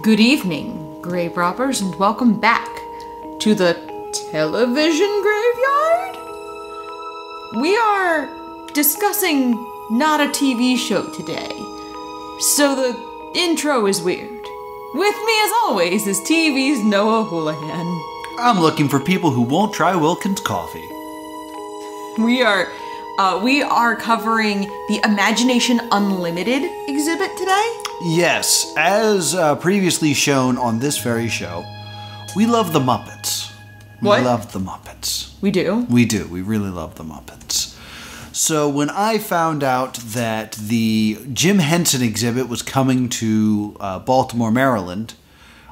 Good evening, grave robbers, and welcome back to the television graveyard. We are discussing not a TV show today, so the intro is weird. With me, as always, is TV's Noah Houlihan. I'm looking for people who won't try Wilkins coffee. We are uh, we are covering the Imagination Unlimited exhibit today. Yes, as uh, previously shown on this very show, we love the Muppets. What? We love the Muppets. We do. We do. We really love the Muppets. So when I found out that the Jim Henson exhibit was coming to uh, Baltimore, Maryland,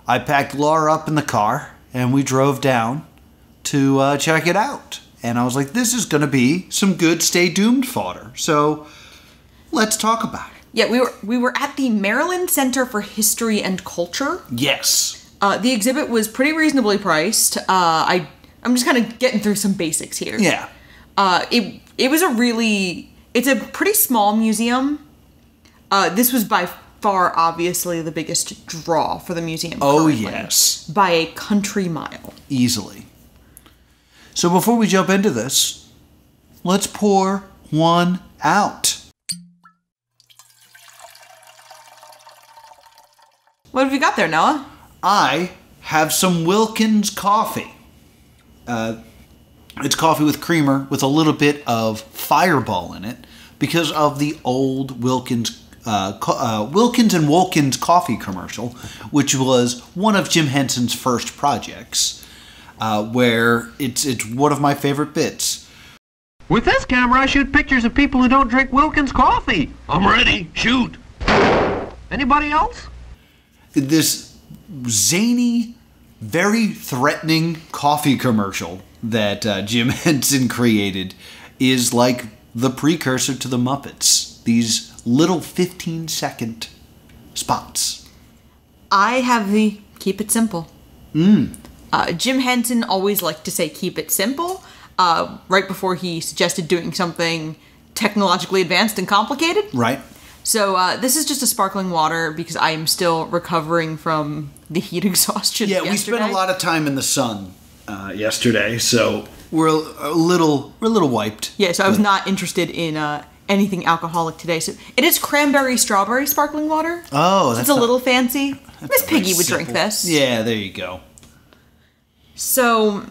I packed Laura up in the car and we drove down to uh, check it out. And I was like, this is going to be some good Stay Doomed fodder. So let's talk about it. Yeah, we were we were at the Maryland Center for History and Culture. Yes. Uh, the exhibit was pretty reasonably priced. Uh, I I'm just kind of getting through some basics here. Yeah. Uh, it it was a really it's a pretty small museum. Uh, this was by far obviously the biggest draw for the museum. Oh, yes. by a country mile. Easily. So before we jump into this, let's pour one out. What have you got there, Noah? I have some Wilkins coffee. Uh, it's coffee with creamer with a little bit of Fireball in it because of the old Wilkins uh, co- uh, Wilkins and Wilkins coffee commercial, which was one of Jim Henson's first projects. Uh, where it's it's one of my favorite bits. With this camera, I shoot pictures of people who don't drink Wilkins coffee. I'm ready. Shoot. Anybody else? this zany, very threatening coffee commercial that uh, Jim Henson created is like the precursor to the Muppets. These little 15 second spots. I have the keep it simple. Mm. Uh, Jim Henson always liked to say keep it simple. Uh, right before he suggested doing something technologically advanced and complicated. Right? So uh, this is just a sparkling water because I am still recovering from the heat exhaustion. Yeah, we spent a lot of time in the sun uh, yesterday, so we're a little we're a little wiped. Yeah, so I was not interested in uh, anything alcoholic today. So it is cranberry strawberry sparkling water. Oh, So that's it's a not- little fancy. Miss Piggy would drink this. Yeah, there you go. So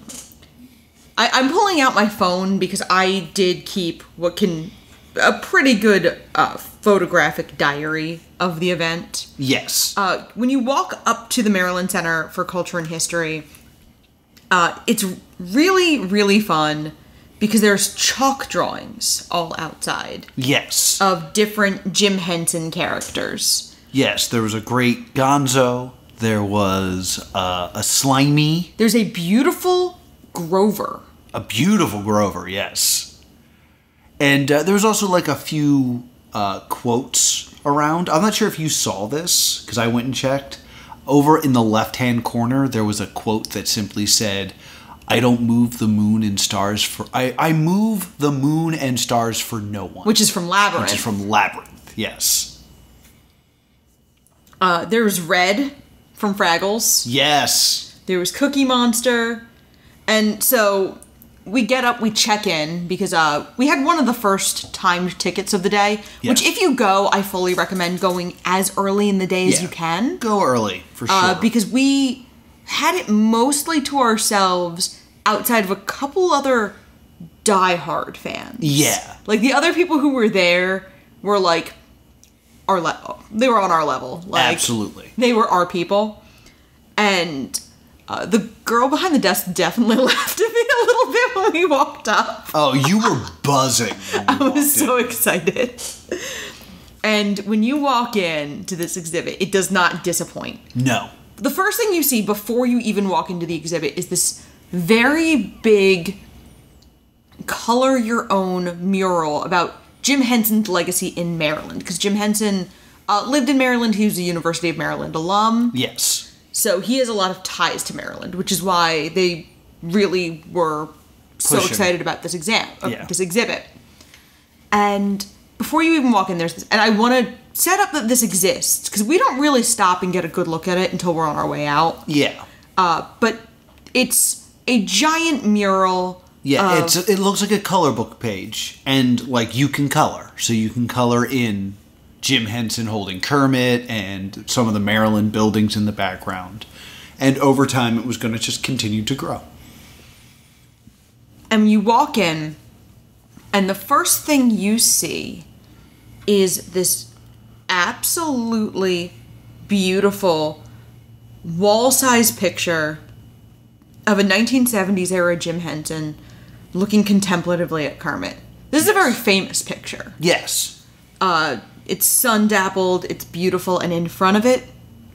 I, I'm pulling out my phone because I did keep what can a pretty good uh, photographic diary of the event. Yes. Uh, when you walk up to the Maryland Center for Culture and History, uh, it's really really fun because there's chalk drawings all outside yes. of different Jim Henson characters. Yes, there was a great Gonzo. There was uh, a Slimy, There's a beautiful Grover. a beautiful Grover. Yes, and uh, there was also like a few uh, quotes around. I'm not sure if you saw this because I went and checked. Over in the left-hand corner, there was a quote that simply said, "I don't move the moon and stars for I, I move the moon and stars for no one." Which is from Labyrinth. which is from Labyrinth. Yes. Uh, there was Red from Fraggles. Yes. There was Cookie Monster. And so we get up, we check in because uh, we had one of the first timed tickets of the day. Which, if you go, I fully recommend going as early in the day as Yeah. you can. Go early for sure. Uh, because we had it mostly to ourselves outside of a couple other diehard fans. Yeah. Like the other people who were there were like our level. They were on our level. Like, Absolutely. They were our people. And uh, the girl behind the desk definitely laughed at me a little bit when we walked up. Oh, you were buzzing. you I was so in. excited. And when you walk in to this exhibit, it does not disappoint. No. The first thing you see before you even walk into the exhibit is this very big color your own mural about Jim Henson's legacy in Maryland. Because Jim Henson uh, lived in Maryland, he was a University of Maryland alum. Yes. So he has a lot of ties to Maryland, which is why they really were so Pushing. excited about this exam, uh, Yeah. this exhibit. And before you even walk in, there's this, and I want to set up that this exists because we don't really stop and get a good look at it until we're on our way out. Yeah. Uh, but it's a giant mural. Yeah, of- it's it looks like a color book page, and like you can color, so you can color in Jim Henson holding Kermit and some of the Maryland buildings in the background, and over time it was going to just continue to grow. and you walk in, and the first thing you see is this absolutely beautiful wall size picture of a 1970s era Jim Henson looking contemplatively at Kermit. This is a very famous picture. Yes, Uh, it's sun dappled, it's beautiful, and in front of it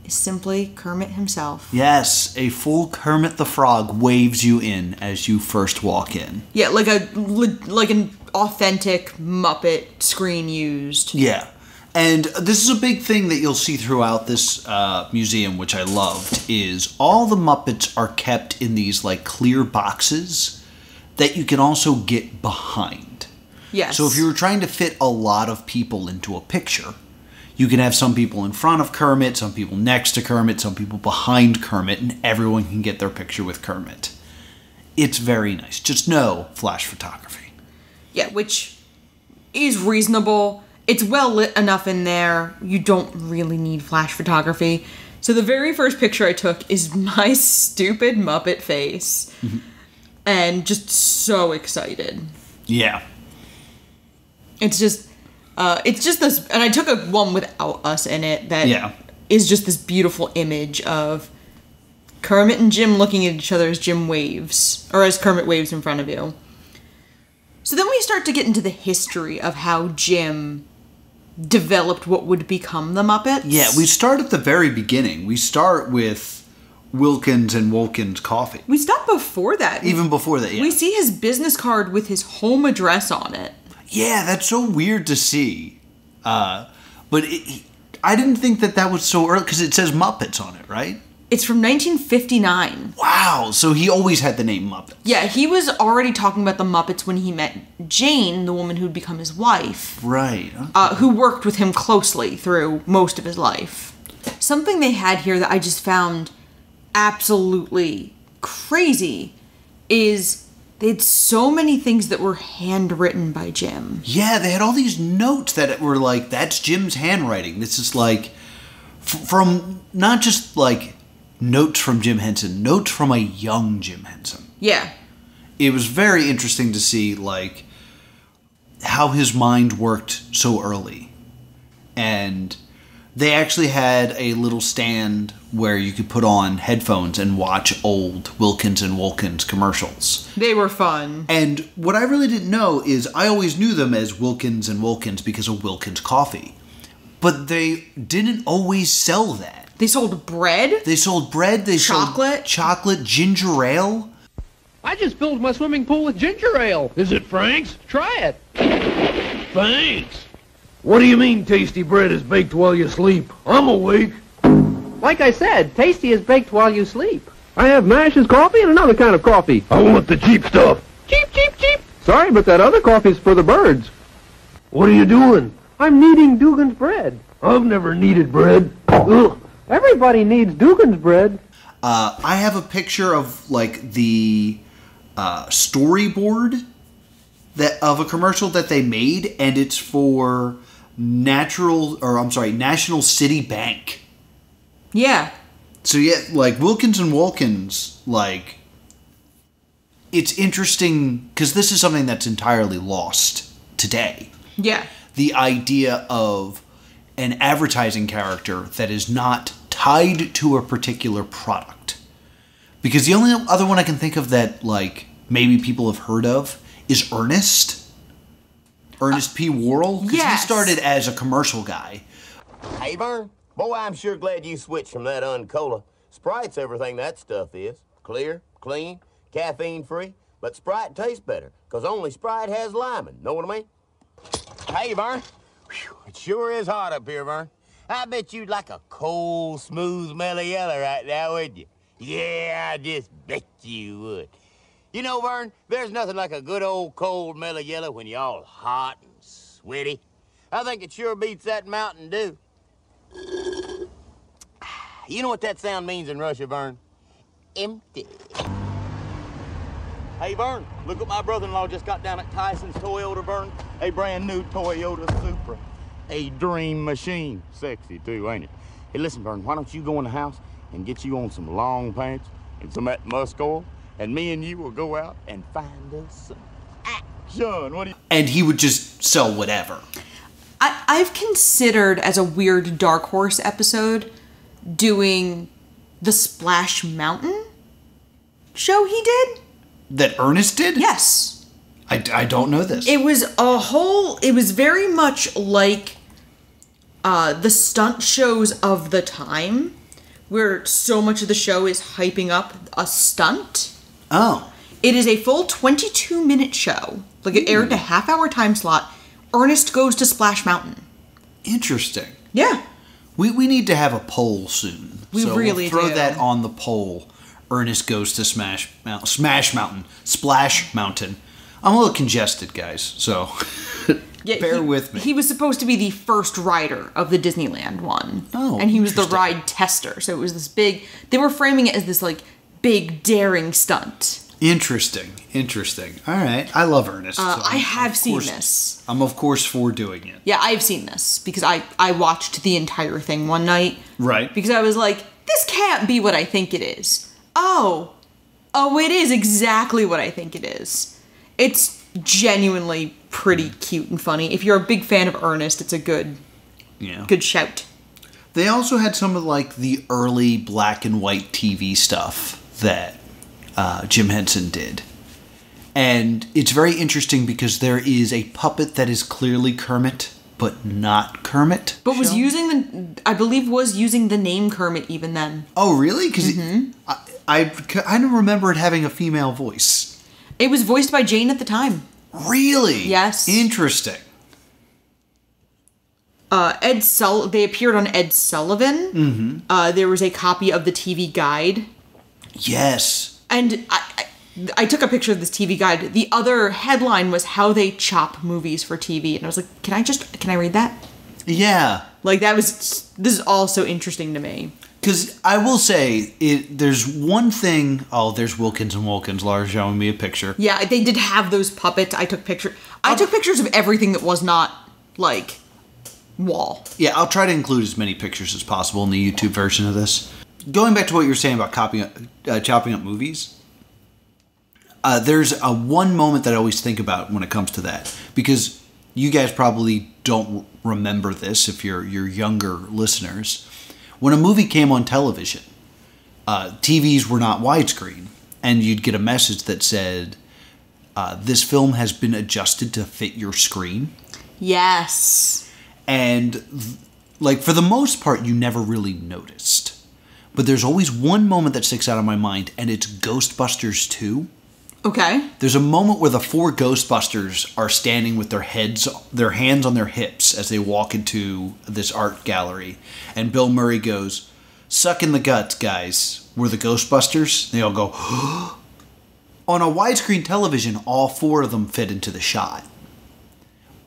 is simply Kermit himself. yes, a full Kermit the Frog waves you in as you first walk in. Yeah, like a like an authentic Muppet screen used. Yeah. And this is a big thing that you'll see throughout this uh, museum, which I loved, is all the Muppets are kept in these like clear boxes that you can also get behind. Yes. So if you were trying to fit a lot of people into a picture, you can have some people in front of Kermit, some people next to Kermit, some people behind Kermit, and everyone can get their picture with Kermit. It's very nice. Just no flash photography. Yeah, which is reasonable. It's well lit enough in there. You don't really need flash photography. So the very first picture I took is my stupid Muppet face. Mm-hmm. And just so excited. Yeah. It's just uh it's just this and I took a one without us in it that is Yeah. just this beautiful image of Kermit and Jim looking at each other as Jim waves or as Kermit waves in front of you. So then we start to get into the history of how Jim developed what would become the Muppets. Yeah, we start at the very beginning. We start with Wilkins and Wilkins Coffee. we stop before that. Even before that, yeah. we see his business card with his home address on it. Yeah, that's so weird to see. Uh, but it, I didn't think that that was so early because it says Muppets on it, right? It's from 1959. Wow, so he always had the name Muppets. Yeah, he was already talking about the Muppets when he met Jane, the woman who'd become his wife, Right. uh, who worked with him closely through most of his life. Something they had here that I just found absolutely crazy is they had so many things that were handwritten by Jim. Yeah, they had all these notes that were like, that's Jim's handwriting. This is like, f- from not just like notes from Jim Henson, notes from a young Jim Henson. Yeah, it was very interesting to see like how his mind worked so early and they actually had a little stand where you could put on headphones and watch old Wilkins and Wilkins commercials. they were fun. And what I really didn't know is I always knew them as Wilkins and Wilkins because of Wilkins coffee. But they didn't always sell that. They sold bread. They sold bread, they Chocolate? sold chocolate, ginger ale. I just filled my swimming pool with ginger ale. Is it Frank's? Try it. Thanks. What do you mean tasty bread is baked while you sleep? I'm awake. Like I said, tasty is baked while you sleep. I have Mash's coffee and another kind of coffee. I want the cheap stuff. Cheap, cheap, cheap. Sorry, but that other coffee's for the birds. What are you doing? I'm kneading Dugan's bread. I've never needed bread. Ugh. Everybody needs Dugan's bread. Uh, I have a picture of like the uh, storyboard that of a commercial that they made, and it's for natural or I'm sorry, National City Bank. Yeah, So yeah, like Wilkins and Wilkins, like it's interesting because this is something that's entirely lost today. yeah. The idea of an advertising character that is not tied to a particular product. Because the only other one I can think of that like maybe people have heard of is Ernest. Ernest P. Worrell. 'Cause yes. He started as a commercial guy. Hey, Vern. Boy, I'm sure glad you switched from that uncola. Sprite's everything that stuff is. Clear, clean, caffeine-free. But Sprite tastes better, 'cause only Sprite has Lymon. Know what I mean? Hey, Vern. Whew, it sure is hot up here, Vern. I bet you'd like a cold, smooth mellow yellow right now, wouldn't you? Yeah, I just bet you would. You know, Vern, there's nothing like a good old cold mellow yellow when you're all hot and sweaty. I think it sure beats that Mountain Dew. You know what that sound means in Russia, Vern? Empty. Hey, Vern, look what my brother-in-law just got down at Tyson's Toyota, Vern. A brand new Toyota Supra. A dream machine. Sexy, too, ain't it? Hey, listen, Vern, why don't you go in the house and get you on some long pants and some of that musk oil, and me and you will go out and find us some action. What do you... And he would just sell whatever. I, I've considered as a weird Dark Horse episode doing the Splash Mountain show he did. That Ernest did? Yes. I, I don't know this. It was a whole, it was very much like uh, the stunt shows of the time, where so much of the show is hyping up a stunt. Oh. It is a full 22 minute show. Like it aired in a half hour time slot. Ernest goes to Splash Mountain. Interesting. Yeah. We, we need to have a poll soon. We so really we'll throw do. that on the poll. Ernest goes to Smash Mount, Smash Mountain, Splash Mountain. I'm a little congested, guys, so Yeah, bear he- with me. He was supposed to be the first rider of the Disneyland one. Oh, And he was the ride tester. So it was this big, they were framing it as this like big daring stunt. interesting, interesting. All right, I love Ernest. Uh, so I have seen course- this. I'm of course for doing it. Yeah, I've seen this because I, I watched the entire thing one night. Right. Because I was like, this can't be what I think it is. Oh. Oh, it is exactly what I think it is. It's genuinely pretty cute and funny. If you're a big fan of Ernest, it's a good Yeah. good shout. They also had some of like the early black and white TV stuff that uh, Jim Henson did. And it's very interesting because there is a puppet that is clearly Kermit, but not Kermit. But was shown. using the I believe was using the name Kermit even then. Oh, really? Because Mm-hmm. I, I, I don't remember it having a female voice. It was voiced by Jane at the time. Really? Yes. Interesting. Uh, Ed Sul they appeared on Ed Sullivan. Mm-hmm. Uh, there was a copy of the TV guide, Yes. and I, I I took a picture of this TV guide. The other headline was how they chop movies for TV, and I was like, can I just can I read that? Yeah. Like that was this is all so interesting to me. Because I will say, it. there's one thing. Oh, there's Wilkins and Wilkins. Laura showing me a picture. Yeah, they did have those puppets. I took pictures. I took pictures of everything that was not like wall. Yeah, I'll try to include as many pictures as possible in the YouTube version of this. Going back to what you were saying about copying, uh, chopping up movies, uh, there's a one moment that I always think about when it comes to that because you guys probably don't remember this if you're you're younger listeners. When a movie came on television, uh, TVs were not widescreen, and you'd get a message that said, uh, "This film has been adjusted to fit your screen." Yes. and th- like for the most part you never really noticed but there's always one moment that sticks out of my mind and it's ghostbusters 2 Okay. there's a moment where the four ghostbusters are standing with their heads their hands on their hips as they walk into this art gallery and bill murray goes suck in the guts guys we're the ghostbusters they all go on a widescreen television all four of them fit into the shot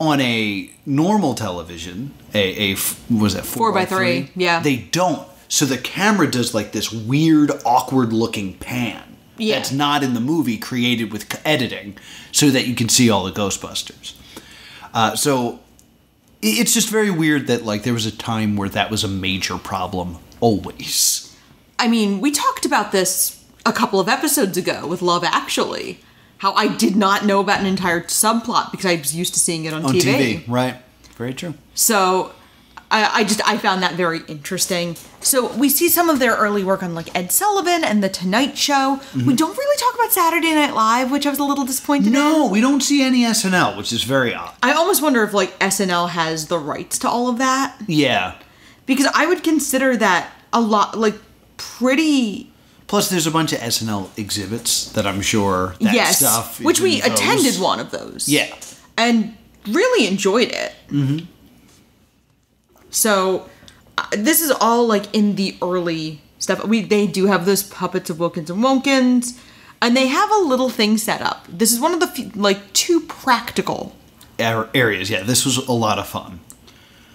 on a normal television, a, a was it four, Four by three, yeah. They don't. So the camera does like this weird, awkward looking pan. Yeah. That's not in the movie, created with editing, so that you can see all the Ghostbusters. Uh, so it's just very weird that like there was a time where that was a major problem. Always. I mean, we talked about this a couple of episodes ago with Love Actually. How I did not know about an entire subplot because I was used to seeing it on, On TV. TV, right? Very true. So I, I just I found that very interesting. So we see some of their early work on like Ed Sullivan and the Tonight Show. We don't really talk about Saturday Night Live, which I was a little disappointed in. No, we don't see any SNL, which is very odd. I almost wonder if like SNL has the rights to all of that Yeah. because I would consider that a lot like pretty Plus, there's a bunch of SNL exhibits that I'm sure that yes, stuff. which we those. attended one of those. Yeah. and really enjoyed it. Mm-hmm. So uh, this is all like in the early stuff. We they do have those puppets of Wilkins and Wilkins, and they have a little thing set up. This is one of the few, like two practical, areas. Yeah, this was a lot of fun.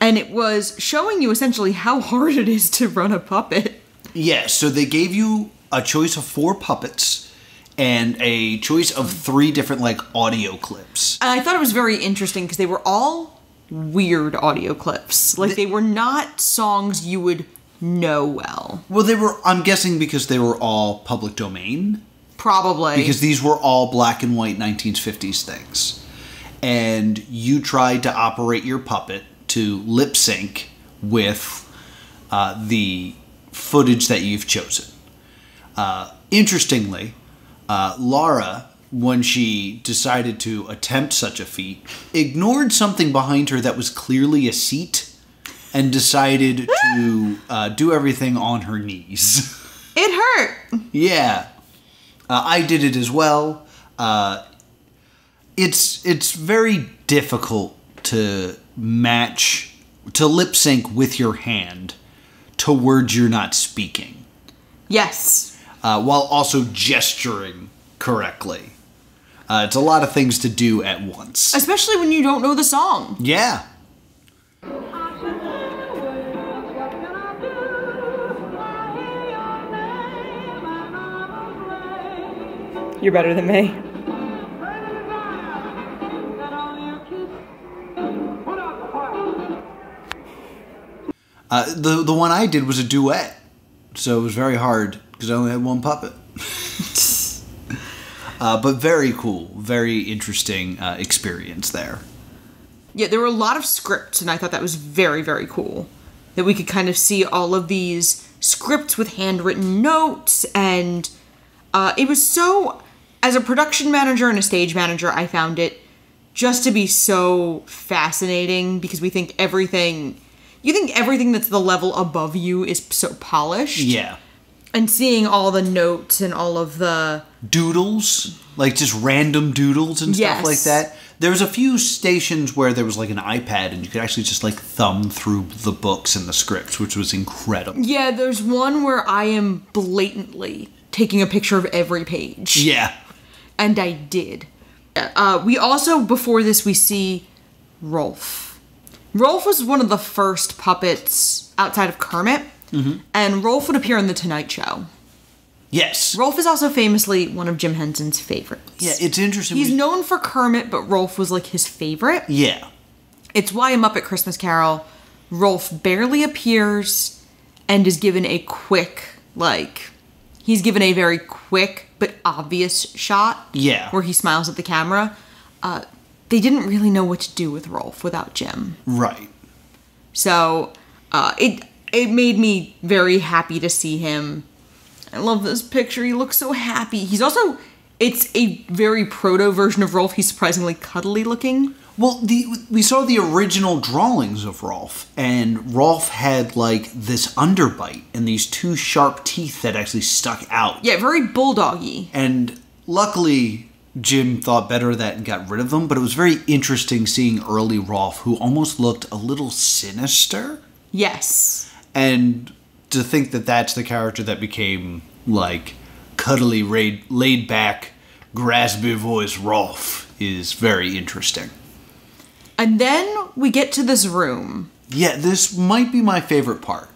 and it was showing you essentially how hard it is to run a puppet. Yeah, so they gave you a choice of four puppets and a choice of three different like audio clips. And I thought it was very interesting because they were all weird audio clips. Like they were not songs you would know well. Well, they were I'm guessing because they were all public domain Probably. because these were all black and white 1950s things. And you tried to operate your puppet to lip sync with uh, the footage that you've chosen. Uh, interestingly, uh, Laura, when she decided to attempt such a feat, ignored something behind her that was clearly a seat and decided to uh, do everything on her knees. it hurt. Yeah, uh, I did it as well. Uh, it's it's very difficult to match to lip sync with your hand to words you're not speaking, Yes. uh, while also gesturing correctly. Uh, it's a lot of things to do at once. Especially when you don't know the song. Yeah. You're better than me. Uh, the the one I did was a duet, so it was very hard because I only had one puppet. uh, but very cool, very interesting uh, experience there. Yeah, there were a lot of scripts, and I thought that was very, very cool. That we could kind of see all of these scripts with handwritten notes, and uh, it was so. As a production manager and a stage manager, I found it just to be so fascinating because we think everything. You think everything that's the level above you is so polished. Yeah, And seeing all the notes and all of the. doodles, like just random doodles and stuff Yes. like that. There was a few stations where there was like an iPad and you could actually just like thumb through the books and the scripts, which was incredible. Yeah, there's one where I am blatantly taking a picture of every page. Yeah, and I did. Uh, we also before this we see Rolf. Rolf was one of the first puppets outside of Kermit, and Rolf would appear on the Tonight Show. yes, Rolf is also famously one of Jim Henson's favorites. yeah. It's interesting. He's we- known for Kermit, but Rolf was like his favorite. yeah, It's why a Muppet Christmas Carol, Rolf barely appears and is given a quick, like, he's given a very quick but obvious shot. Yeah. Where he smiles at the camera. Uh, they didn't really know what to do with Rolf without Jim. right. So uh, it it made me very happy to see him. I love this picture. He looks so happy. He's also it's a very proto version of Rolf. He's surprisingly cuddly looking. Well, the we saw the original drawings of Rolf, and Rolf had like this underbite and these two sharp teeth that actually stuck out. Yeah, very bulldoggy. And luckily, Jim thought better of that and got rid of them. But it was very interesting seeing early Rolf, who almost looked a little sinister, Yes. And to think that that's the character that became like cuddly, laid, laid back, graspy voice Rolf is very interesting. And then we get to this room. Yeah, this might be my favorite part.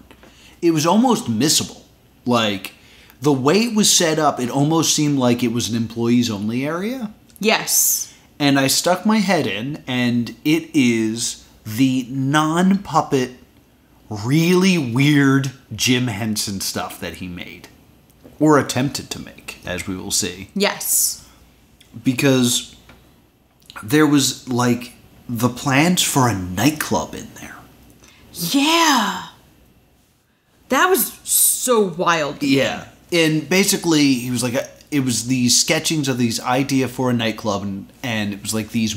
It was almost missable. Like, the way it was set up, it almost seemed like it was an employees only area. Yes. And I stuck my head in, and it is the non puppet, really weird Jim Henson stuff that he made. Or attempted to make, as we will see. Yes. Because there was, like, the plans for a nightclub in there. Yeah. That was so wild. Yeah, and basically he was like, a, it was these sketchings of these idea for a nightclub, and, and it was like these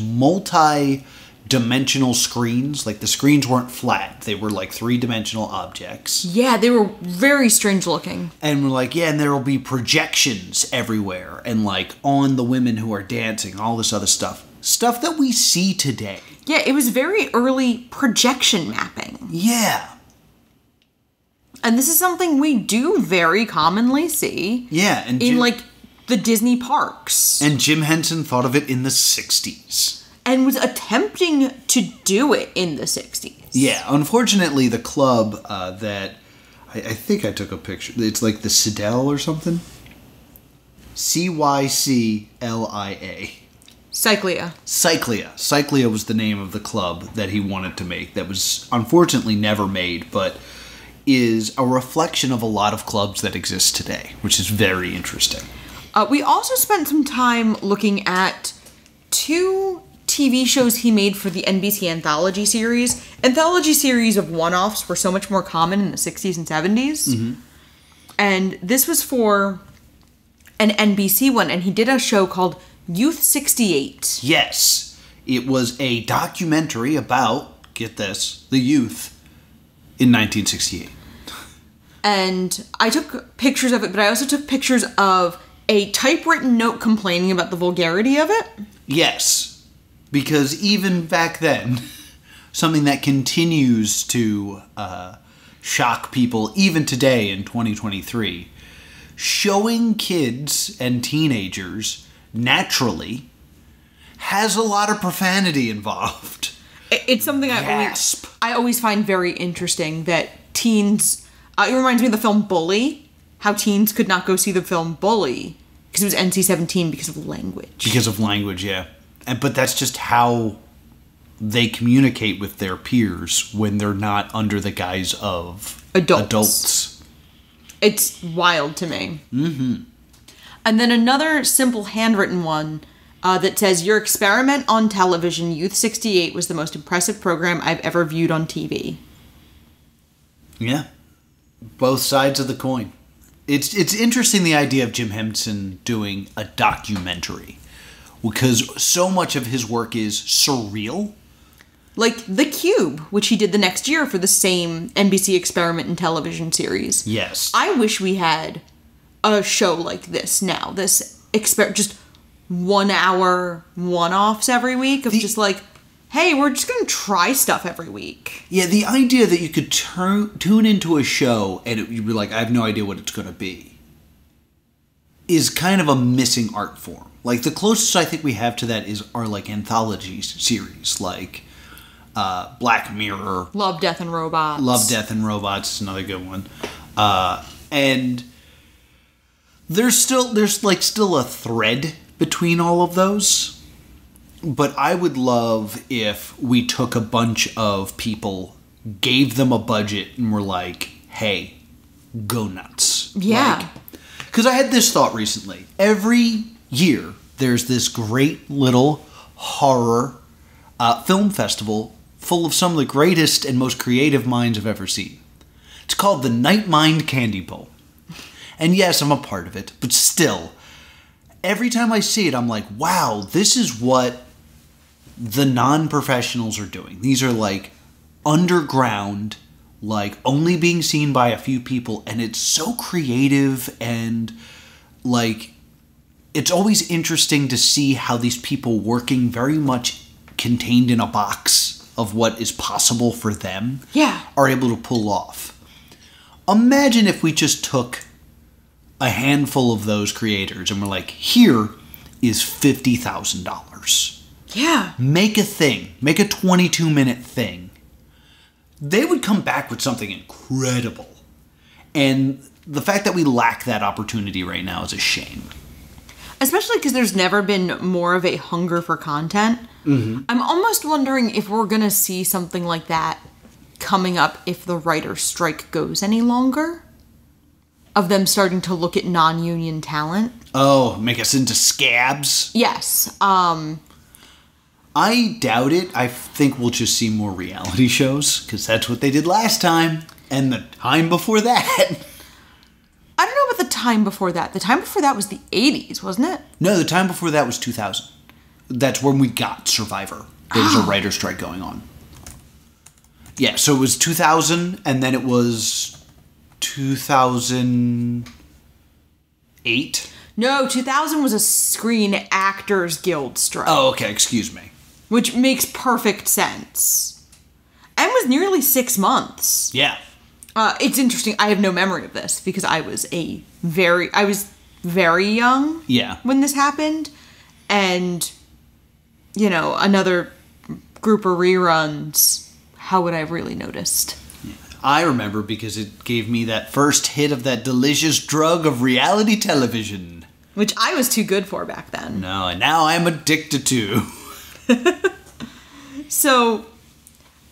multi-dimensional screens. Like the screens weren't flat; they were like three-dimensional objects. Yeah, they were very strange looking. And we're like, yeah, and there will be projections everywhere, and like on the women who are dancing, all this other stuff, stuff that we see today. Yeah, it was very early projection mapping. Yeah, And this is something we do very commonly see yeah, and in Jim, like the Disney parks. and Jim Henson thought of it in the '60s. And was attempting to do it in the 60s. Yeah, unfortunately, the club uh, that I, I think I took a picture. It's like the Citadel or something. C Y C L I A. Cyclia. Cyclia. Cyclia was the name of the club that he wanted to make. That was unfortunately never made, but is a reflection of a lot of clubs that exist today, which is very interesting. Uh, we also spent some time looking at two TV shows he made for the NBC anthology series. Anthology series of one offs were so much more common in the 60s and 70s. Mm-hmm. And this was for an NBC one, and he did a show called Youth 68. Yes, it was a documentary about, get this, the youth in 1968. And I took pictures of it, but I also took pictures of a typewritten note complaining about the vulgarity of it. Yes, because even back then, something that continues to uh, shock people even today in 2023, showing kids and teenagers naturally has a lot of profanity involved. It's something I Gasp. always I always find very interesting that teens. Uh, it reminds me of the film Bully. How teens could not go see the film Bully because it was NC-17 because of language. Because of language, yeah. And, but that's just how they communicate with their peers when they're not under the guise of Adults. adults. It's wild to me. Mm-hmm. And then another simple handwritten one uh, that says, Your experiment on television, Youth 68, was the most impressive program I've ever viewed on TV. Yeah. Both sides of the coin. It's it's interesting the idea of Jim Henson doing a documentary because so much of his work is surreal. Like The Cube, which he did the next year for the same NBC experiment and television series. Yes. I wish we had a show like this now. This exper just one hour one offs every week of The- just like, hey, we're just gonna try stuff every week. yeah, the idea that you could turn tune into a show and it, you'd be like, I have no idea what it's going to be, is kind of a missing art form. Like the closest I think we have to that is our like anthology series, like uh, Black Mirror, Love, Death, and Robots. Love, Death, and Robots is another good one. Uh, and there's still there's like still a thread between all of those. But I would love if we took a bunch of people, gave them a budget, and were like, "Hey, go nuts!" Yeah. Because I had this thought recently. Every year, there's this great little horror uh, film festival full of some of the greatest and most creative minds I've ever seen. It's called the Night Mind Candy Bowl. And yes, I'm a part of it, but still, every time I see it, I'm like, wow, this is what the non professionals are doing. These are like underground, like only being seen by a few people, and it's so creative and like it's always interesting to see how these people working very much contained in a box of what is possible for them Yeah. are able to pull off. Imagine if we just took a handful of those creators and we're like, here is $50,000 Yeah. make a thing, make a 22 minute thing, they would come back with something incredible. And the fact that we lack that opportunity right now is a shame. Especially because there's never been more of a hunger for content. Mm-hmm. I'm almost wondering if we're gonna see something like that coming up if the writer's strike goes any longer. Of them starting to look at non union talent. Oh, make us into scabs? Yes. Um, I doubt it. I think we'll just see more reality shows because that's what they did last time and the time before that. I don't know about the time before that. The time before that was the 80s, wasn't it? no, the time before that was 2000. That's when we got Survivor. There was a ah. writer strike going on. Yeah, so it was 2000 and then it was 2008. No, 2000 was a Screen Actors Guild strike, Oh, okay, excuse me. Which makes perfect sense. And was nearly six months. Yeah. Uh, it's interesting. I have no memory of this because I was a very, I was very young Yeah. when this happened, and you know, another group of reruns, how would I have really noticed? I remember because it gave me that first hit of that delicious drug of reality television. Which I was too good for back then. No, and now I'm addicted to. So,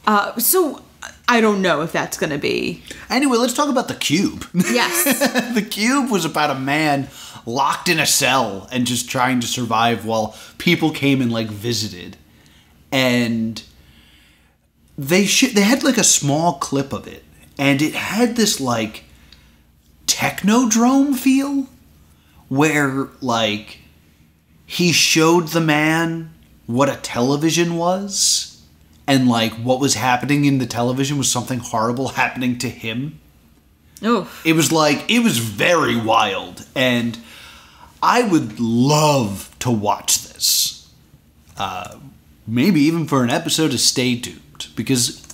uh, so I don't know if that's going to be. Anyway, let's talk about the cube. Yes. the cube was about a man locked in a cell and just trying to survive while people came and like visited. And they sh- they had like a small clip of it and it had this like technodrome feel where like he showed the man what a television was and like what was happening in the television. Was something horrible happening to him? Oh, it was like it was very wild. And i would love to watch this uh, maybe even for an episode of stay tuned because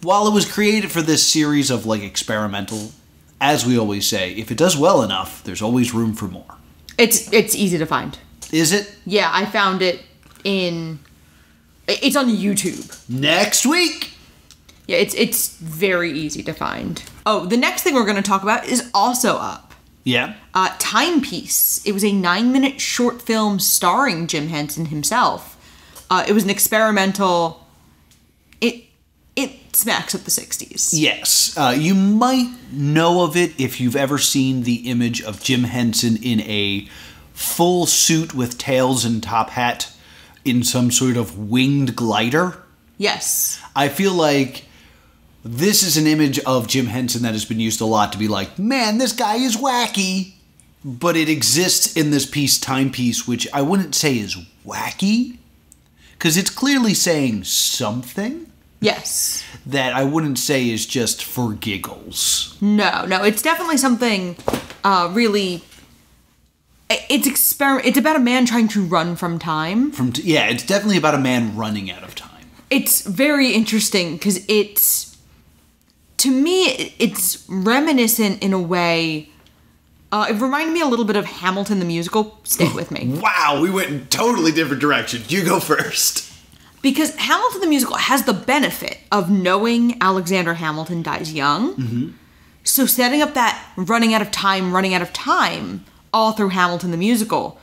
while it was created for this series of like experimental as we always say if it does well enough there's always room for more. It's it's easy to find. is it? Yeah, I found it in. It's on YouTube. next week Yeah, it's it's very easy to find. Oh, the next thing we're going to talk about is also up. yeah Uh, Timepiece. It was a nine-minute short film starring Jim Henson himself. Uh, it was an experimental. It it smacks of the '60s. Yes, uh, you might know of it if you've ever seen the image of Jim Henson in a full suit with tails and top hat in some sort of winged glider. Yes. I feel like this is an image of Jim Henson that has been used a lot to be like, man, this guy is wacky. But it exists in this piece, Timepiece, which I wouldn't say is wacky, because it's clearly saying something Yes. that I wouldn't say is just for giggles. No, no, it's definitely something uh, really. It's exper- It's about a man trying to run from time. From t- yeah, it's definitely about a man running out of time. It's very interesting because it's, to me, it's reminiscent in a way. Uh, it reminded me a little bit of Hamilton the musical. Stay with me. Wow, we went in totally different directions. You go first. because Hamilton the musical has the benefit of knowing Alexander Hamilton dies young. So setting up that running out of time, running out of time all through Hamilton the musical.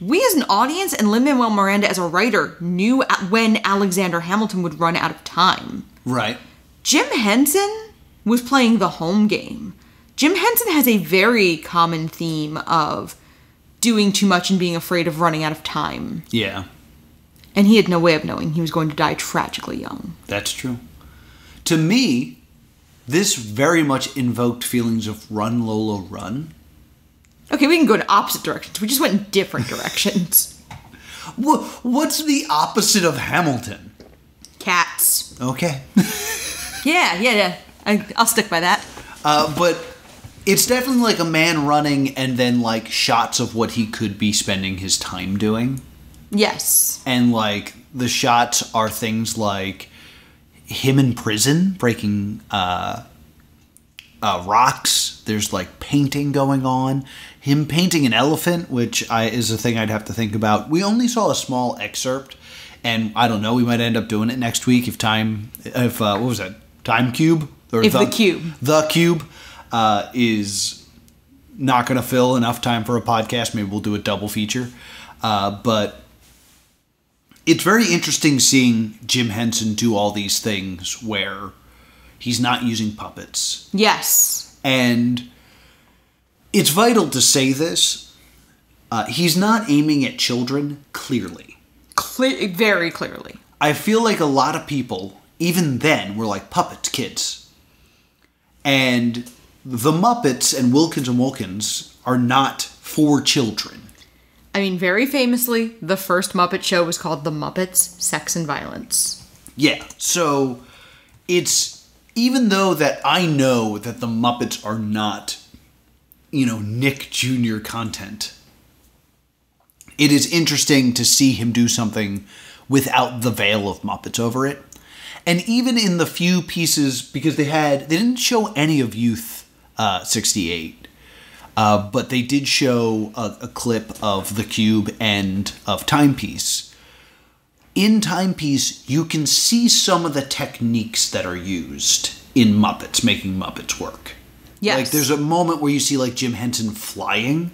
We as an audience and Lin Manuel Miranda as a writer knew when Alexander Hamilton would run out of time. Right. Jim Henson was playing the home game. Jim Henson has a very common theme of doing too much and being afraid of running out of time. Yeah, And he had no way of knowing he was going to die tragically young. that's true. To me, this very much invoked feelings of Run Lola Run. Okay, we can go in opposite directions. We just went in different directions. Wha what's the opposite of Hamilton? Cats. Okay. Yeah, yeah, yeah. I, I'll stick by that. Uh, but it's definitely like a man running and then like shots of what he could be spending his time doing. Yes. and like the shots are things like him in prison breaking uh, uh, rocks. There's like painting going on. Him painting an elephant, which I is a thing I'd have to think about. We only saw a small excerpt, and I don't know. We might end up doing it next week if time. If uh, what was that? Time Cube or If the Cube. the cube uh, is not going to fill enough time for a podcast. Maybe we'll do a double feature. Uh, but it's very interesting seeing Jim Henson do all these things where he's not using puppets. Yes. And it's vital to say this. Uh, he's not aiming at children, clearly. Cle- very clearly. I feel like a lot of people, even then, were like puppets, kids. And the Muppets and Wilkins and Wilkins are not for children. I mean, very famously, the first Muppet show was called The Muppets Sex and Violence. Yeah, so it's even though that I know that the Muppets are not, you know, Nick Jr. content, it is interesting to see him do something without the veil of Muppets over it. And even in the few pieces, because they had, they didn't show any of Youth uh, 68. Uh, but they did show a, a clip of the cube and of Timepiece. in Timepiece, you can see some of the techniques that are used in Muppets, making Muppets work. Yes. Like there's a moment where you see like Jim Henson flying,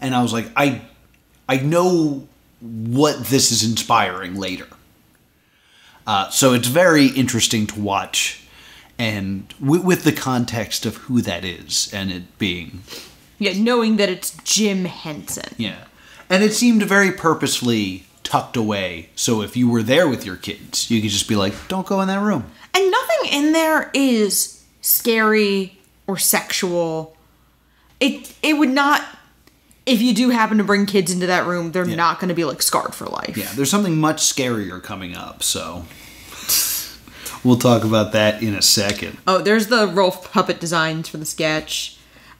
and I was like, I, I know what this is inspiring later. Uh, so it's very interesting to watch, and w- with the context of who that is, and it being Yeah, knowing that it's Jim Henson. yeah, and it seemed very purposefully tucked away. So if you were there with your kids, you could just be like, "Don't go in that room." And nothing in there is scary or sexual. It it would not if you do happen to bring kids into that room, they're Yeah. not going to be like scarred for life. Yeah, there's something much scarier coming up, so we'll talk about that in a second. Oh, there's the Rolf puppet designs for the sketch.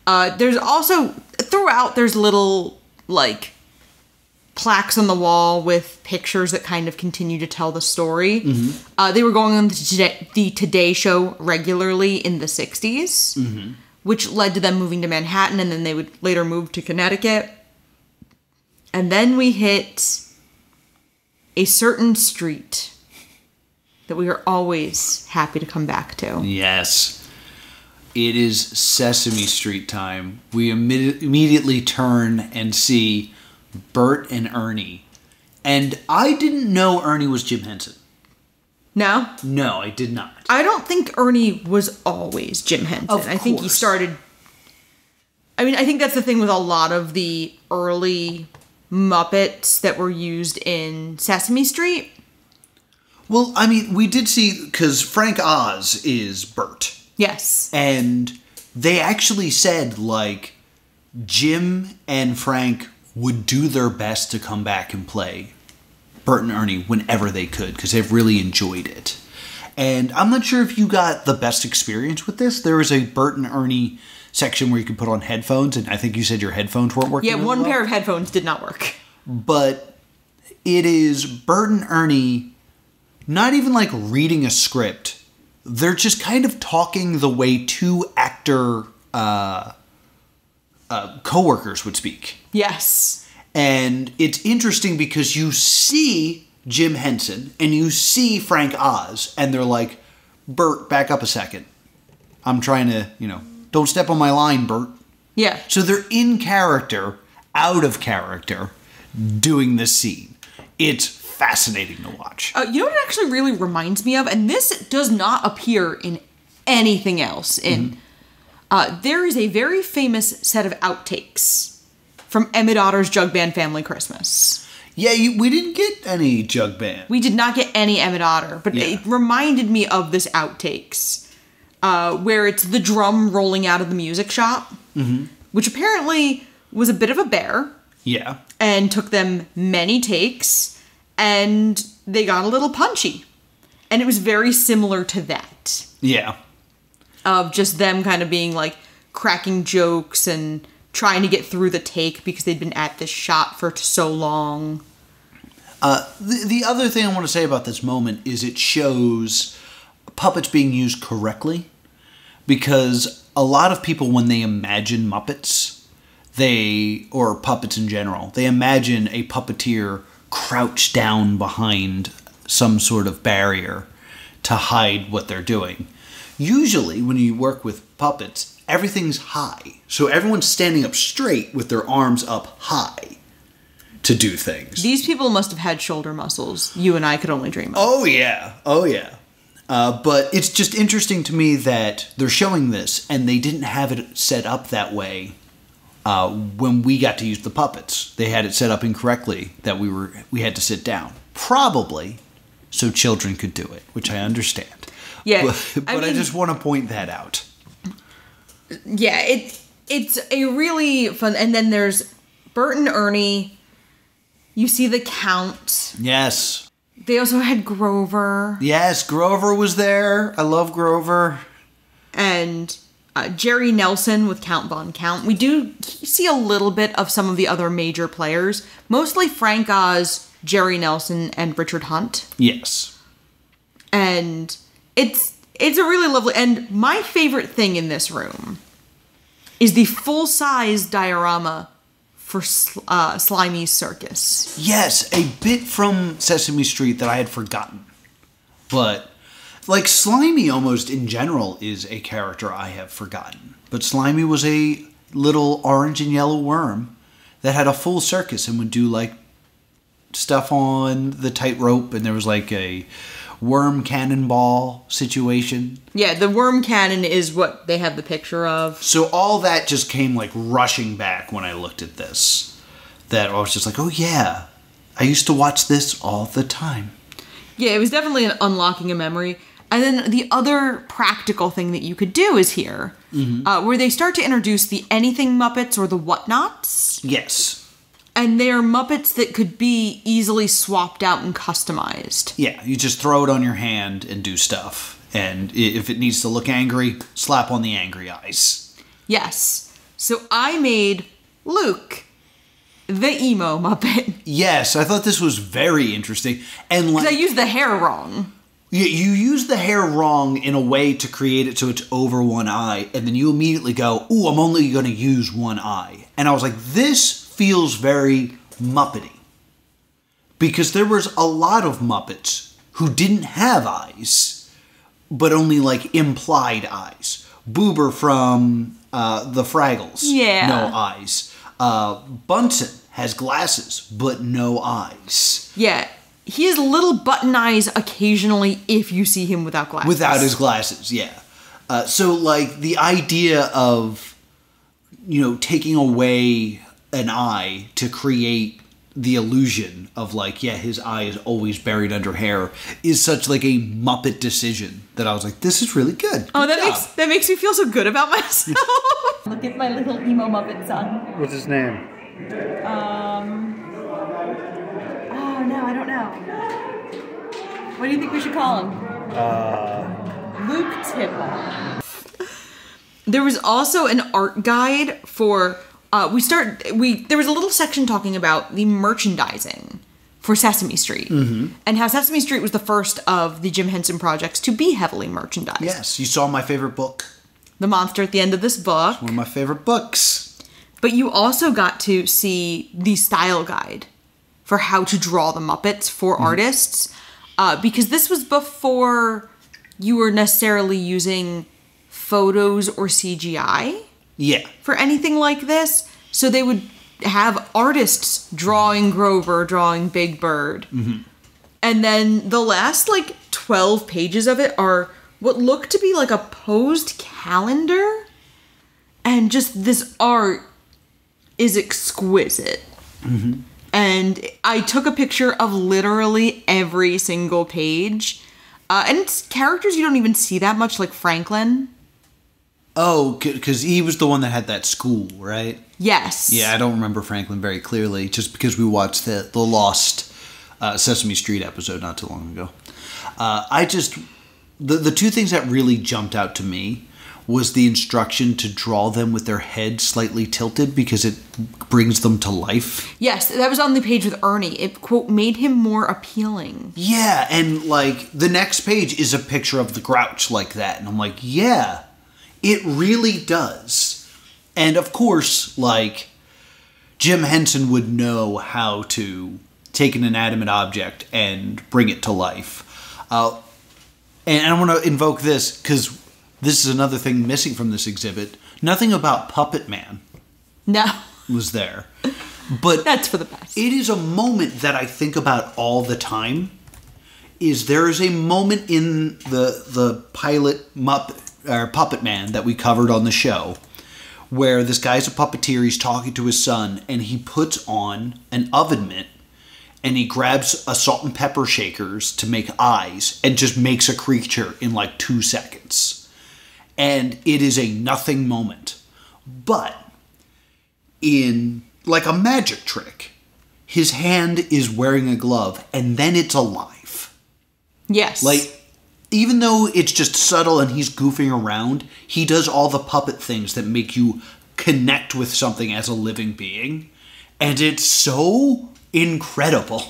Uh, there's also throughout there's little like plaques on the wall with pictures that kind of continue to tell the story. Uh, they were going on the Today, the Today Show regularly in the 60s, which led to them moving to Manhattan, and then they would later move to Connecticut. And then we hit a certain street that we are always happy to come back to. Yes. It is Sesame Street time. We imme- immediately turn and see Bert and Ernie. And I didn't know Ernie was Jim Henson. No, No, I did not. I don't think Ernie was always Jim Henson. Of I think he started. I mean, I think that's the thing with a lot of the early Muppets that were used in Sesame Street. Well, I mean, we did see because Frank Oz is Bert. Yes. and they actually said like Jim and Frank would do their best to come back and play Bert and Ernie whenever they could because they've really enjoyed it. And I'm not sure if you got the best experience with this. There was a Bert and Ernie section where you could put on headphones, and I think you said your headphones weren't working. Yeah, really one well. pair of headphones did not work. but it is Bert and Ernie not even like reading a script. They're just kind of talking the way two actor uh, uh, co-workers would speak. Yes. And it's interesting because you see Jim Henson and you see Frank Oz, and they're like, Bert, back up a second. I'm trying to, you know, don't step on my line, Bert. Yeah. So they're in character, out of character, doing this scene. It's fascinating to watch. Uh, you know what it actually really reminds me of, and this does not appear in anything else. In uh, there is a very famous set of outtakes from Emmett Otter's Jug Band Family Christmas. Yeah, you, we didn't get any jug band. We did not get any Emmett Otter, but Yeah. it reminded me of this outtakes, uh, where it's the drum rolling out of the music shop, which apparently was a bit of a bear yeah. and took them many takes, and they got a little punchy. And it was very similar to that Yeah. of just them kind of being like cracking jokes and trying to get through the take because they'd been at this shot for so long. Uh, the, the other thing I want to say about this moment is it shows puppets being used correctly because a lot of people, when they imagine Muppets, they, or puppets in general, they imagine a puppeteer crouched down behind some sort of barrier to hide what they're doing. Usually, when you work with puppets, everything's high. So everyone's standing up straight with their arms up high to do things. These people must have had shoulder muscles you and I could only dream of. Oh yeah, oh yeah. Uh, but it's just interesting to me that they're showing this and they didn't have it set up that way uh, when we got to use the puppets. They had it set up incorrectly that we were we had to sit down, probably so children could do it, which I understand. Yeah, but, I but I, just want to point that out. Yeah, it it's a really fun. And then there's Bert and Ernie. You see the Count. Yes, They also had Grover yes. Grover was there. I love Grover. and uh, Jerry Nelson with Count Von Count. We do see a little bit of some of the other major players, mostly Frank Oz, Jerry Nelson, and Richard Hunt. Yes. and it's it's a really lovely and my favorite thing in this room is the full size diorama for uh, Slimy's Circus. Yes, a bit from Sesame Street that I had forgotten. But, like, Slimy almost in general is a character I have forgotten. But Slimy was a little orange and yellow worm that had a full circus and would do, like, stuff on the tightrope, and there was, like, a worm cannonball situation. Yeah, the worm cannon is what they have the picture of. So all that just came like rushing back when I looked at this. That I was just like, oh yeah, I used to watch this all the time. Yeah, it was definitely an unlocking a memory. And then the other practical thing that you could do is here, uh, where they start to introduce the anything Muppets or the whatnots. Yes. And they're Muppets that could be easily swapped out and customized. Yeah, you just throw it on your hand and do stuff. And if it needs to look angry, slap on the angry eyes. Yes. So I made Luke, the emo Muppet. Yes, I thought this was very interesting. And Because I used the hair wrong. you, you use the hair wrong in a way to create it so it's over one eye, and then you immediately go, "Ooh, I'm only going to use one eye." And I was like, "This feels very Muppety," because there was a lot of Muppets who didn't have eyes, but only like implied eyes. Boober from uh, the Fraggles, Yeah. no eyes. Uh, Bunsen has glasses but no eyes. Yeah. He has little button eyes occasionally if you see him without glasses. without his glasses yeah uh, so like the idea of you know taking away an eye to create the illusion of like yeah his eye is always buried under hair is such like a muppet decision that i was like this is really good Oh, that job. makes that makes me feel so good about myself. Look at my little emo Muppet son. What's his name? Um. Oh no, I don't know. What do you think we should call him? Uh. Luke Tipple. There was also an art guide for. Uh, we start. We there was a little section talking about the merchandising for Sesame Street and how Sesame Street was the first of the Jim Henson projects to be heavily merchandised. yes you saw my favorite book The monster at the end of this book. one of my favorite books But you also got to see the style guide for how to draw the Muppets for artists, uh, because this was before you were necessarily using photos or CGI yeah for anything like this. So they would have artists drawing Grover, drawing Big Bird. And then the last like 12 pages of it are what look to be like a posed calendar. And just this art is exquisite. And I took a picture of literally every single page. Uh, and it's characters you don't even see that much, like Franklin. Oh because he was the one that had that school right Yes. Yeah, I don't remember Franklin very clearly, just because we watched the the Lost uh, Sesame Street episode not too long ago. Uh, I just the the two things that really jumped out to me was the instruction to draw them with their head slightly tilted because it brings them to life. Yes, that was on the page with Ernie. It quote made him more appealing. Yeah, and like the next page is a picture of the Grouch like that, and I'm like, yeah, it really does. And of course, like Jim Henson would know how to take an inanimate object and bring it to life. Uh, and I want to invoke this because this is another thing missing from this exhibit. Nothing about Puppet Man No, was there, but that's for the best. it is a moment that I think about all the time. Is there is a moment in the the pilot Muppet or Puppet Man that we covered on the show where this guy's a puppeteer, he's talking to his son, and he puts on an oven mitt and he grabs a salt and pepper shakers to make eyes and just makes a creature in like two seconds. And it is a nothing moment. But in like a magic trick, his hand is wearing a glove and then it's alive. yes. Like, even though it's just subtle and he's goofing around, he does all the puppet things that make you connect with something as a living being. And it's so incredible.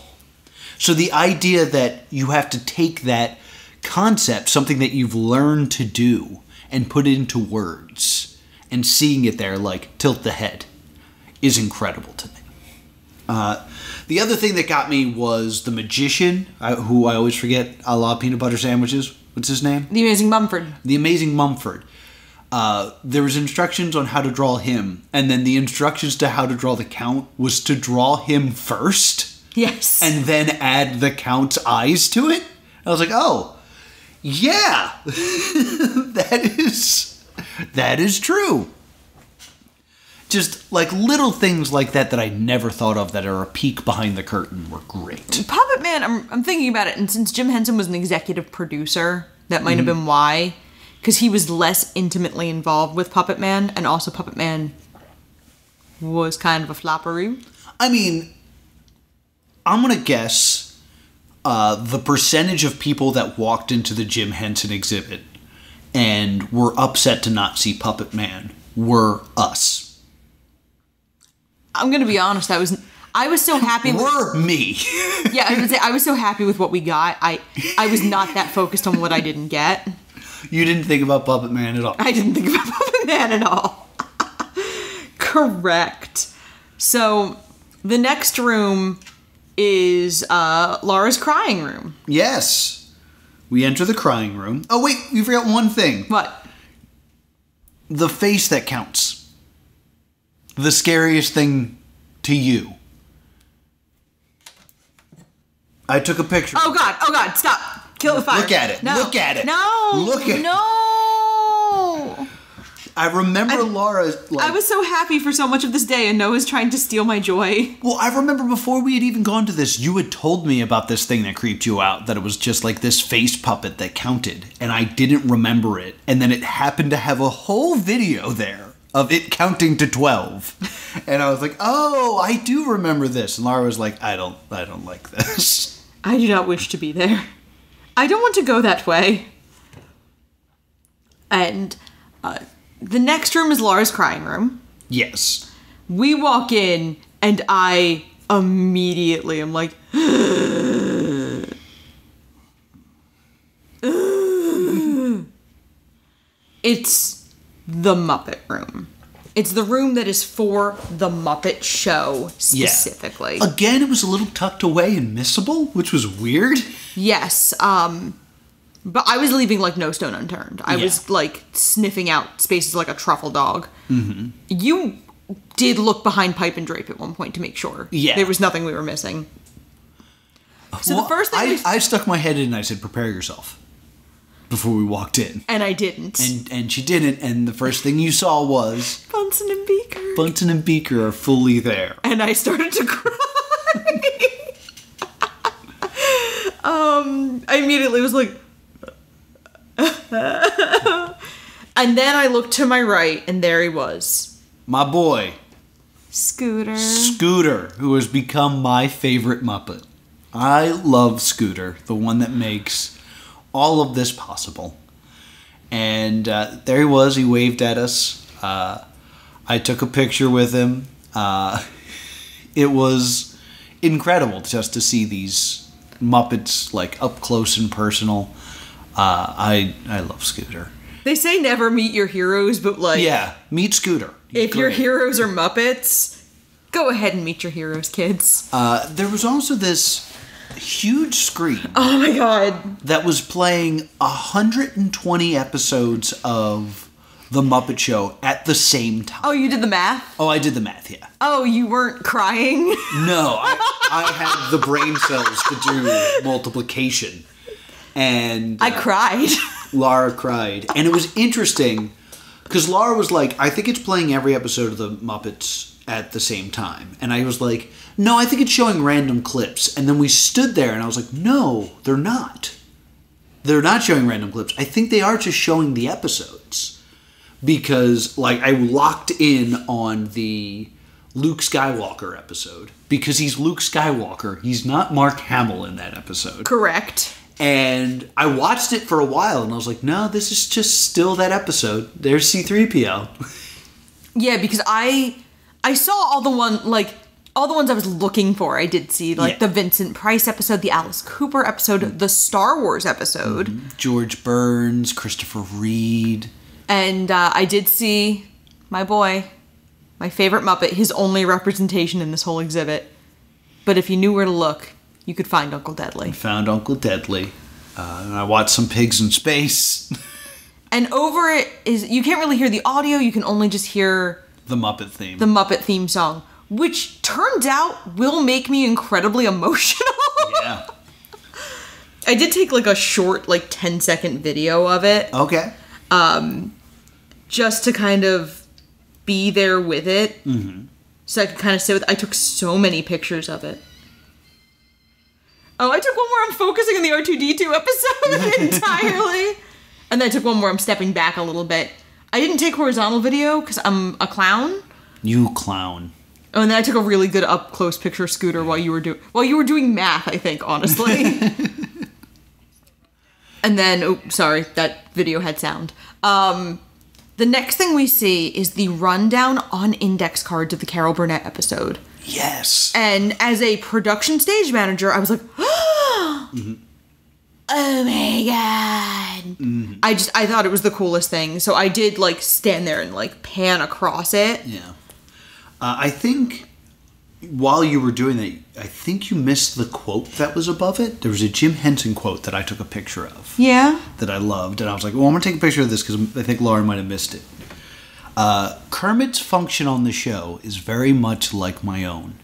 So, the idea that you have to take that concept, something that you've learned to do, and put it into words, and seeing it there, like tilt the head, is incredible to me. Uh, the other thing that got me was the magician, who I always forget. I love peanut butter sandwiches. What's his name? The Amazing Mumford. The Amazing Mumford. Uh, there was instructions on how to draw him, and then the instructions to how to draw the count was to draw him first Yes. and then add the count's eyes to it. I was like, oh, yeah, that is that is true. Just like little things like that that I never thought of that are a peek behind the curtain were great. Puppet Man, I'm, I'm thinking about it, and since Jim Henson was an executive producer, that might have Mm-hmm. been why. Because he was less intimately involved with Puppet Man, and also Puppet Man was kind of a flopperoo. I mean, I'm gonna guess uh, the percentage of people that walked into the Jim Henson exhibit and were upset to not see Puppet Man were us. I'm gonna be honest, I was I was so happy with Were me. Yeah, I say I was so happy with what we got. I I was not that focused on what I didn't get. you didn't think about Puppet Man at all. I didn't think about Puppet Man at all. Correct. So the next room is uh, Laura's crying room. Yes. We enter the crying room. Oh, wait, you forgot one thing What? the face that counts. The scariest thing to you. I took a picture. Oh God! Oh God! Stop! Kill the fire! Look at it. No. Look at it. No. Look at it. No. I remember I- Laura. Like, I was so happy for so much of this day, and Noah's trying to steal my joy. Well, I remember before we had even gone to this, you had told me about this thing that creeped you out, that it was just like this face puppet that counted, and I didn't remember it. And then it happened to have a whole video there of it counting to 12. And I was like, "Oh, I do remember this." And Laura was like, "I don't I don't like this." I do not wish to be there. I don't want to go that way. And uh, the next room is Laura's crying room. Yes. We walk in, and I immediately am like, it's the Muppet room. It's the room that is for the Muppet Show Yeah. specifically. Again, it was a little tucked away and missable, which was weird. Yes. Um but I was leaving like no stone unturned. I was like sniffing out spaces like a truffle dog. Mm-hmm. You did look behind pipe and drape at one point to make sure. Yeah. There was nothing we were missing. So Well, the first thing I, we, I stuck my head in and I said, "Prepare yourself." Before we walked in. and I didn't. And and she didn't, and the first thing you saw was Bunsen and Beaker. Bunsen and Beaker are fully there. and I started to cry. um, I immediately was like, and then I looked to my right, and there he was, My boy, Scooter. Scooter, who has become my favorite Muppet. I love Scooter, the one that makes all of this possible. And uh, there he was, he waved at us. Uh, I took a picture with him. Uh, it was incredible just to see these Muppets like up close and personal. Uh, I I love Scooter. They say never meet your heroes, but like, Yeah, meet Scooter. If your heroes are Muppets, go ahead and meet your heroes, kids. Uh, there was also this huge screen Oh my god. that was playing 120 episodes of The Muppet Show at the same time. Oh, you did the math? Oh, I did the math, yeah. Oh, you weren't crying? No, I, I had the brain cells to do multiplication. And I uh, cried. Laura cried. And it was interesting because Laura was like, I think it's playing every episode of The Muppets at the same time. And I was like, no, I think it's showing random clips. And then we stood there and I was like, no, they're not. They're not showing random clips. I think they are just showing the episodes. Because, like, I locked in on the Luke Skywalker episode. Because he's Luke Skywalker. He's not Mark Hamill in that episode. Correct. And I watched it for a while and I was like, no, this is just still that episode. There's C3PO. Yeah, because I I saw all the one like all the ones I was looking for. I did see like Yeah. the Vincent Price episode, the Alice Cooper episode, the Star Wars episode, George Burns, Christopher Reeve. and uh, I did see my boy My favorite Muppet, his only representation in this whole exhibit. But if you knew where to look, you could find Uncle Deadly. Found Uncle Deadly. Uh, and I watched some pigs in space. And over it is you can't really hear the audio, you can only just hear the Muppet theme. the Muppet theme song, which turns out will make me incredibly emotional. yeah. I did take like a short, like 10 second video of it Okay. Um, just to kind of be there with it. Mm-hmm. So I could kind of sit with I took so many pictures of it. Oh, I took one where I'm focusing on the R2D2 episode entirely. And then I took one where I'm stepping back a little bit. I didn't take horizontal video because I'm a clown. You clown. Oh, and then I took a really good up close picture scooter while you were doing while you were doing math. I think honestly. and then, oh, sorry, that video had sound. Um, the next thing we see is the rundown on index cards of the Carol Burnett episode. Yes. And as a production stage manager, I was like, oh my god! I just I thought it was the coolest thing. So I did like stand there and like pan across it. Yeah. Uh, I think while you were doing that, I think you missed the quote that was above it. There was a Jim Henson quote that I took a picture of Yeah. that I loved, and I was like, well, I'm going to take a picture of this because I think Lauren might have missed it. Uh, Kermit's function on the show is very much like my own,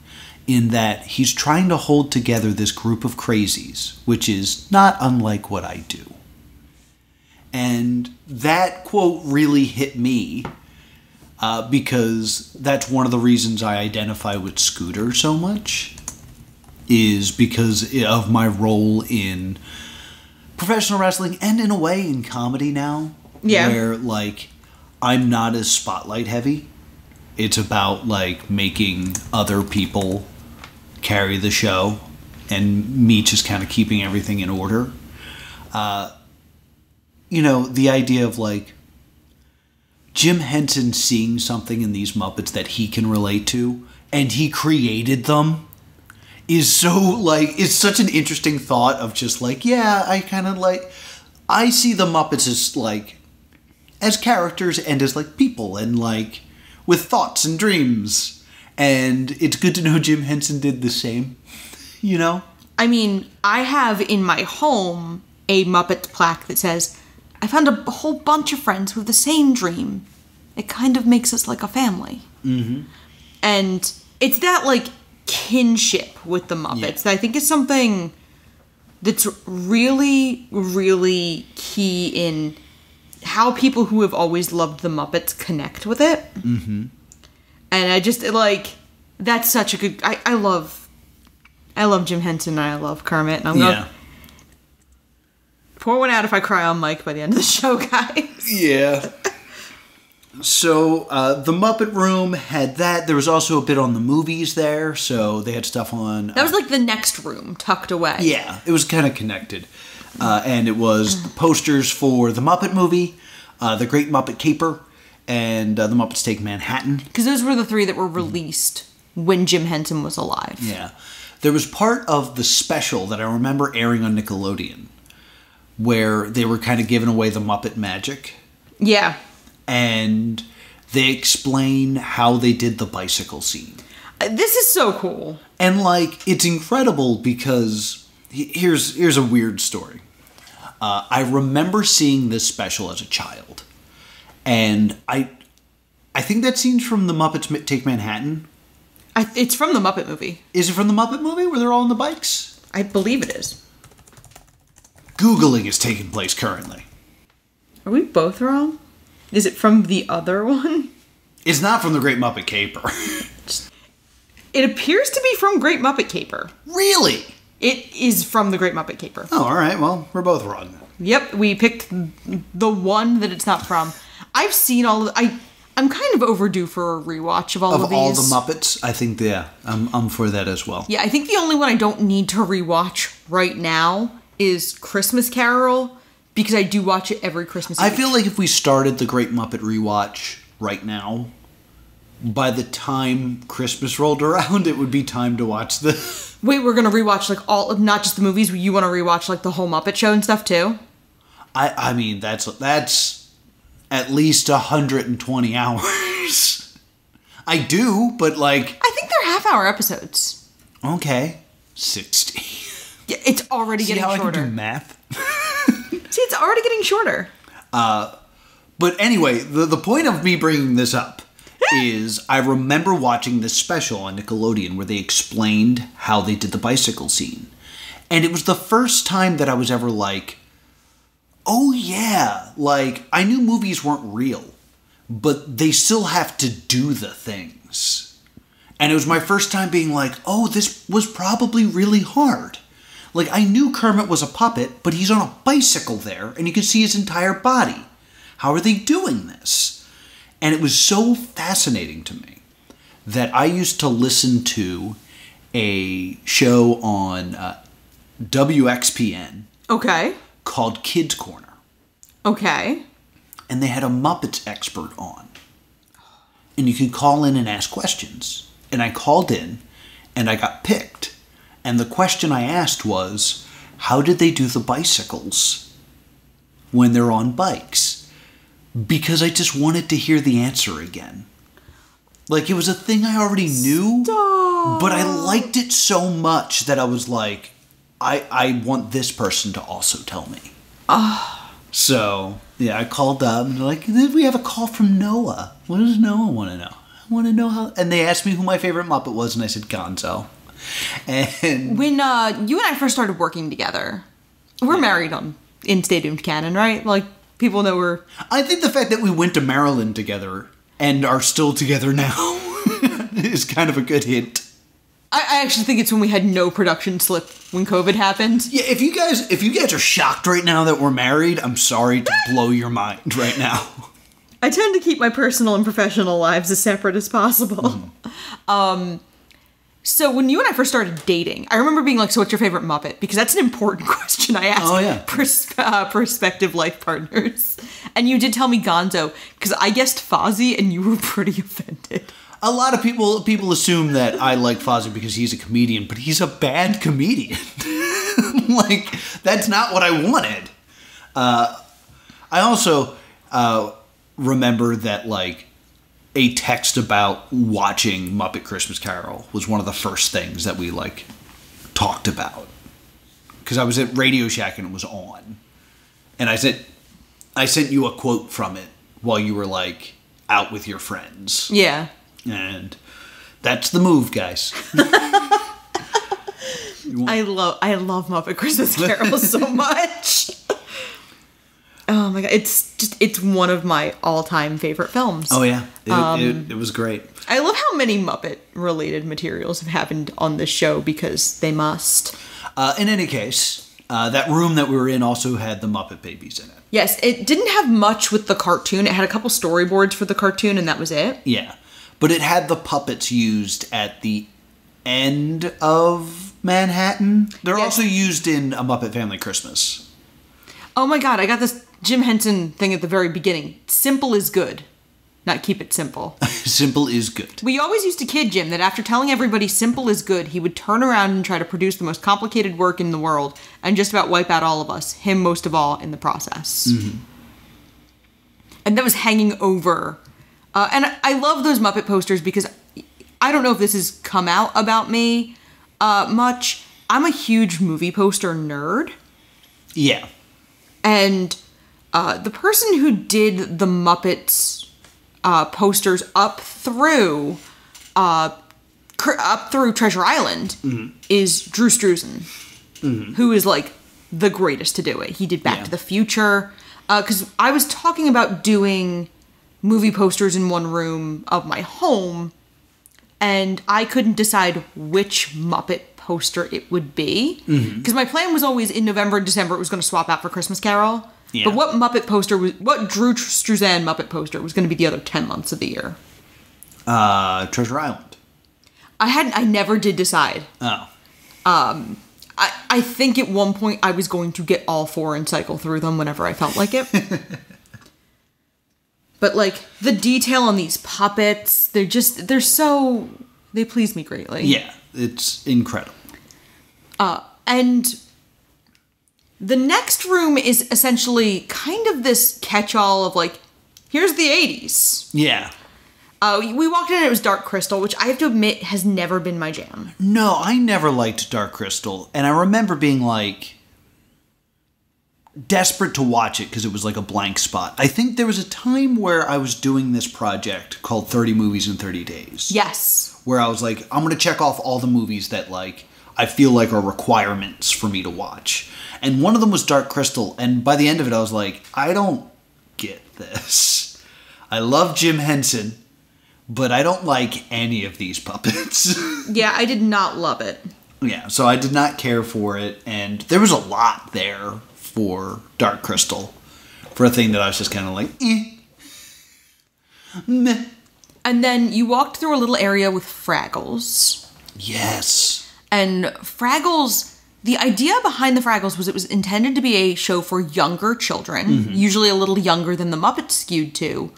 in that he's trying to hold together this group of crazies, which is not unlike what I do. And that quote really hit me uh, because that's one of the reasons I identify with Scooter so much is because of my role in professional wrestling and in a way in comedy now. Yeah. Where like I'm not as spotlight heavy. It's about like making other people carry the show and me just kind of keeping everything in order. Uh, you know, the idea of like Jim Henson seeing something in these Muppets that he can relate to, and he created them, is so like it's such an interesting thought of just like yeah, I kind of like I see the Muppets as like as characters and as like people and like with thoughts and dreams, and it's good to know Jim Henson did the same, you know. I mean, I have in my home a Muppet plaque that says, I found a whole bunch of friends with the same dream. It kind of makes us like a family. Mm-hmm. And it's that, like, kinship with the Muppets that I think is something that's really, really key in how people who have always loved the Muppets connect with it. Mm-hmm. And I just, like, that's such a good. I, I love I love Jim Henson and I love Kermit. And I'm Yeah. gonna pour one out if I cry on mic by the end of the show, guys. Yeah. So uh, the Muppet Room had that. There was also a bit on the movies there, so they had stuff on. That was like the next room tucked away. yeah, it was kind of connected, uh, and it was the posters for the Muppet movie, uh, the Great Muppet Caper, and uh, the Muppets Take Manhattan. Because those were the three that were released when Jim Henson was alive. Yeah. There was part of the special that I remember airing on Nickelodeon where they were kind of giving away the Muppet magic Yeah. and they explain how they did the bicycle scene. Uh, This is so cool. And like it's incredible because here's here's a weird story. Uh, I remember seeing this special as a child, and I I think that scene's from the Muppets Take Manhattan. I, it's from the Muppet movie. Is it from the Muppet movie where they're all on the bikes? I believe it is. Googling is taking place currently. Are we both wrong? Is it from the other one? It's not from the Great Muppet Caper. It appears to be from Great Muppet Caper. really? It is from the Great Muppet Caper. Oh, all right. Well, we're both wrong. Yep, we picked the one that it's not from. I've seen all of I I'm kind of overdue for a rewatch of all of, Of all the. Muppets, I think yeah, I'm I'm for that as well. yeah, I think the only one I don't need to rewatch right now is Christmas Carol because I do watch it every Christmas. I Eve. feel like if we started the Great Muppet rewatch right now, by the time Christmas rolled around, it would be time to watch the. Wait, we're gonna rewatch like all of not just the movies. You want to rewatch like the whole Muppet Show and stuff too? I I mean that's that's at least hundred and twenty hours. I do, but like, I think they're half hour episodes. okay, 60. Yeah, it's already See getting how I can do shorter. math? See, it's already getting shorter. Uh, But anyway, the, the point of me bringing this up is I remember watching this special on Nickelodeon where they explained how they did the bicycle scene. And it was the first time that I was ever like, oh yeah, like I knew movies weren't real, but they still have to do the things. And it was my first time being like, oh, this was probably really hard. Like, I knew Kermit was a puppet, but he's on a bicycle there, and you can see his entire body. How are they doing this? And it was so fascinating to me that I used to listen to a show on uh, WXPN Okay. called Kids Corner, Okay. and they had a Muppets expert on. And you could call in and ask questions. And I called in, and I got picked. And the question I asked was, how did they do the bicycles when they're on bikes? Because I just wanted to hear the answer again. Like it was a thing I already knew, but I liked it so much that I was like, I, I want this person to also tell me. Ah. So yeah, I called up and they're like, "Then we have a call from Noah. What does Noah want to know? I want to know how. And they asked me who my favorite Muppet was, and I said Gonzo. And When uh, you and I first started working together, we're married on in Stay Doomed Canon, right? Like people know we're. I think the fact that we went to Maryland together and are still together now is kind of a good hint. I, I actually think it's when we had no production slip when COVID happened. Yeah, if you guys if you guys are shocked right now that we're married, I'm sorry to blow your mind right now. I tend to keep my personal and professional lives as separate as possible. Um, so when you and I first started dating, I remember being like, "So what's your favorite Muppet?" Because that's an important question I asked Oh, yeah. pers- uh, prospective life partners. And you did tell me Gonzo because I guessed Fozzie, and you were pretty offended. A lot of people people assume that I like Fozzie because he's a comedian, but he's a bad comedian. like that's not what I wanted. Uh, I also uh, remember that like a text about watching Muppet Christmas Carol was one of the first things that we like talked about because I was at Radio Shack and it was on, and I said I sent you a quote from it while you were like out with your friends. Yeah. And that's the move, guys. I love I love Muppet Christmas Carol so much. Oh my god, it's just it's one of my all-time favorite films. Oh yeah, it, it, it was great. I love how many Muppet related materials have happened on this show because they must. Uh, in any case, uh, that room that we were in also had the Muppet Babies in it. Yes, it didn't have much with the cartoon. It had a couple storyboards for the cartoon and that was it. Yeah, but it had the puppets used at the end of Manhattan. They're Yes. also used in A Muppet Family Christmas. Oh my god, I got this Jim Henson thing at the very beginning. Simple is good. Not keep it simple. Simple is good. We always used to kid Jim that after telling everybody simple is good, he would turn around and try to produce the most complicated work in the world and just about wipe out all of us, him most of all, in the process. And that was hanging over. Uh, and I- I love those Muppet posters because I don't know if this has come out about me uh, much. I'm a huge movie poster nerd. Yeah, And uh, the person who did the Muppets uh, posters up through uh, cr- up through Treasure Island is Drew Struzan, who is like the greatest to do it. He did Back Yeah. to the Future. Because I was talking about doing movie posters in one room of my home, and I couldn't decide which Muppet poster it would be. Because my plan was always in November and December it was going to swap out for Christmas Carol. Yeah. But what Muppet poster was, what Drew Struzan Muppet poster was going to be the other 10 months of the year? uh, Treasure Island. I hadn't. I never did decide. Oh, Um, I, I think at one point I was going to get all four and cycle through them whenever I felt like it. but like the detail on these puppets, they're just they're so they please me greatly. yeah, it's incredible. Uh, And the next room is essentially kind of this catch-all of like here's the 80s. Yeah, Uh, we- we walked in and it was Dark Crystal, which I have to admit has never been my jam. No, I never liked Dark Crystal, and I remember being like desperate to watch it because it was like a blank spot. I think there was a time where I was doing this project called 30 Movies in 30 Days. Yes. Where I was like, I'm going to check off all the movies that like I feel like are requirements for me to watch. And one of them was Dark Crystal, and by the end of it I was like, I don't get this. I love Jim Henson, but I don't like any of these puppets. Yeah, I did not love it. Yeah, so I did not care for it, and there was a lot there for Dark Crystal for a thing that I was just kind of like, eh. Meh. And then you walked through a little area with Fraggles. Yes. And Fraggles, the idea behind the Fraggles was it was intended to be a show for younger children, mm-hmm. usually a little younger than the Muppets skewed to,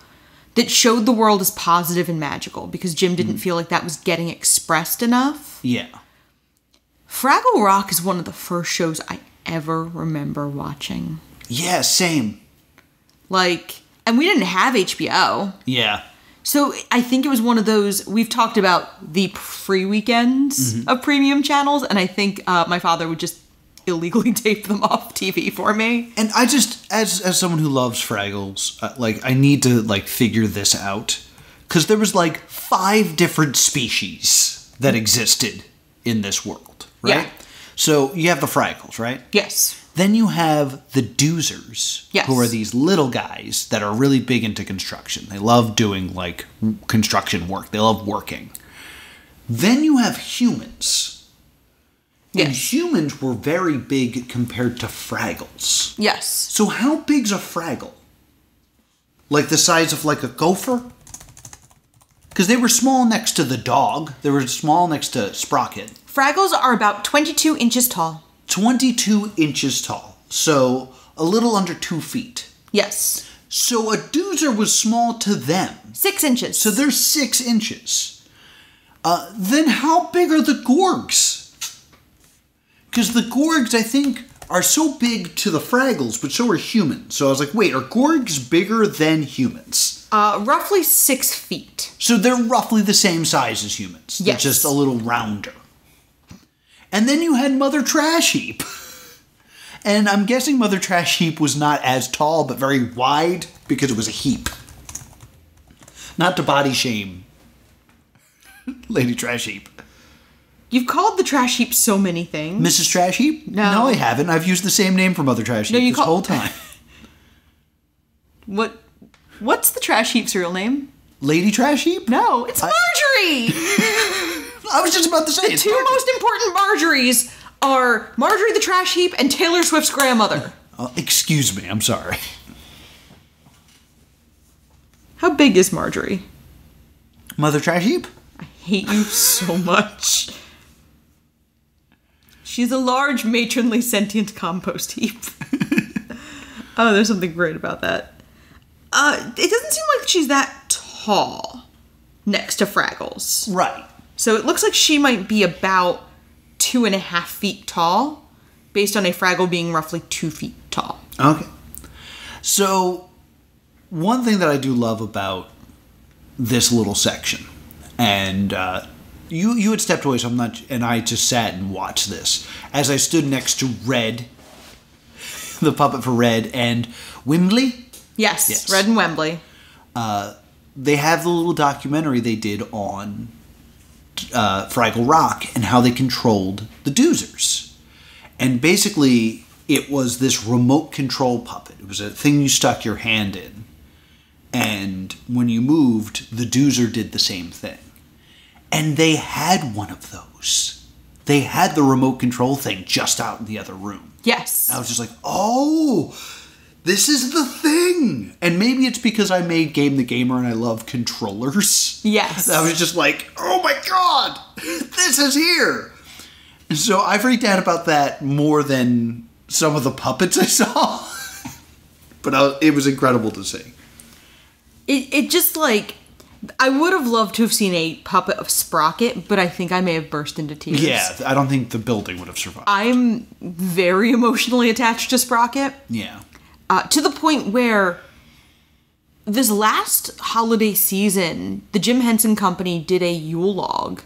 that showed the world as positive and magical because Jim didn't mm-hmm. feel like that was getting expressed enough. Yeah. Fraggle Rock is one of the first shows I ever remember watching. Yeah, same. Like, and we didn't have HBO. Yeah. So I think it was one of those we've talked about the free weekends of premium channels, and I think uh, my father would just illegally tape them off TV for me. And I just, as as someone who loves Fraggles, uh, like I need to like figure this out because there was like five different species that existed in this world, right? Yeah. So you have the Fraggles, right? Yes. Then you have the doozers, Yes. who are these little guys that are really big into construction. They love doing like construction work. They love working. Then you have humans. And humans were very big compared to Fraggles. Yes. So how big's a Fraggle? Like the size of like a gopher? Because they were small next to the dog. They were small next to Sprocket. Fraggles are about 22 inches tall. 22 inches tall. So a little under two feet. Yes. So a doozer was small to them. Six inches. So they're six inches. Uh, then how big are the Gorgs? Because the Gorgs, I think, are so big to the Fraggles, but so are humans. So I was like, wait, are Gorgs bigger than humans? uh, roughly six feet. So they're roughly the same size as humans. Yes. They're just a little rounder. And then you had Mother Trash Heap. And I'm guessing Mother Trash Heap was not as tall, but very wide because it was a heap. Not to body shame Lady Trash Heap. You've called the trash heap so many things. Mrs. Trash Heap? No. No, I haven't. I've used the same name for Mother Trash Heap No, you this call- whole time. What? What's the trash heap's real name? Lady Trash Heap? No, it's Marjorie. I was just about to say it's Two Marjorie. most important Marjories are Marjorie the trash heap and Taylor Swift's grandmother. Oh, excuse me, I'm sorry. How big is Marjorie? Mother Trash Heap? I hate you so much. She's a large, matronly, sentient compost heap. oh, there's something great about that. Uh, it doesn't seem like she's that tall next to Fraggles. Right. So it looks like she might be about two and a half feet tall, based on a Fraggle being roughly two feet tall. Okay. So, one thing that I do love about this little section, and uh, you you had stepped away, so I'm not, and I just sat and watched this as I stood next to Red, the puppet for Red, and Wembley. Yes, Yes. Red and Wembley. Uh, They have the little documentary they did on uh, Fraggle Rock and how they controlled the doozers. And basically, it was this remote control puppet. It was a thing you stuck your hand in. And when you moved, the doozer did the same thing. And they had one of those. They had the remote control thing just out in the other room. Yes. I was just like, oh, this is the thing. And maybe it's because I made Game the Gamer and I love controllers. Yes. I was just like, oh my god, this is here. And so I freaked out about that more than some of the puppets I saw. but I, it was incredible to see. It, it just like I would have loved to have seen a puppet of Sprocket, but I think I may have burst into tears. Yeah, I don't think the building would have survived. I'm very emotionally attached to Sprocket yeah. Uh, to the point where this last holiday season, the Jim Henson Company did a Yule log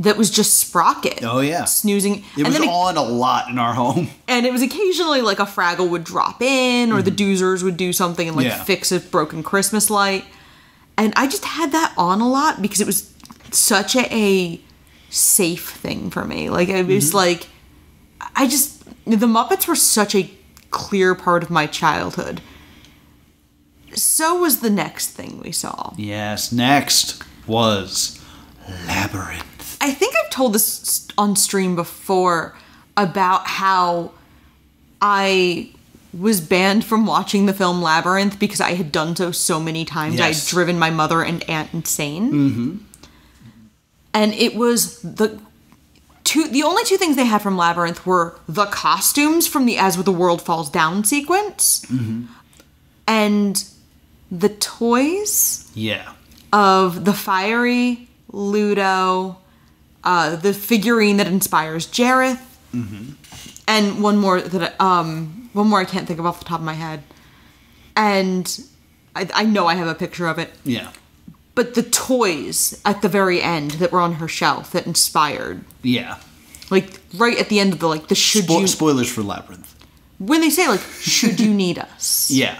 that was just Sprocket. Oh, yeah. snoozing. It was then on a lot in our home. and it was occasionally like a Fraggle would drop in, or the Doozers would do something and like Mm-hmm. Yeah. fix a broken Christmas light. And I just had that on a lot because it was such a, a safe thing for me. Like it Mm-hmm. was like I just the Muppets were such a clear part of my childhood. So was the next thing we saw. Yes, next was Labyrinth. I think I've told this on stream before about how I was banned from watching the film Labyrinth because I had done so so many times. I Yes. had driven my mother and aunt insane. Mm-hmm. And it was the two the only two things they had from Labyrinth were the costumes from the As With the World Falls Down sequence and the toys Yeah. of the fiery Ludo, uh, the figurine that inspires Jareth, and one more that I- um one more I can't think of off the top of my head, and I, I know I have a picture of it, Yeah. But the toys at the very end that were on her shelf that inspired, Yeah. like right at the end of the like the should Spo- you spoilers for Labyrinth. when they say like should you need us? Yeah.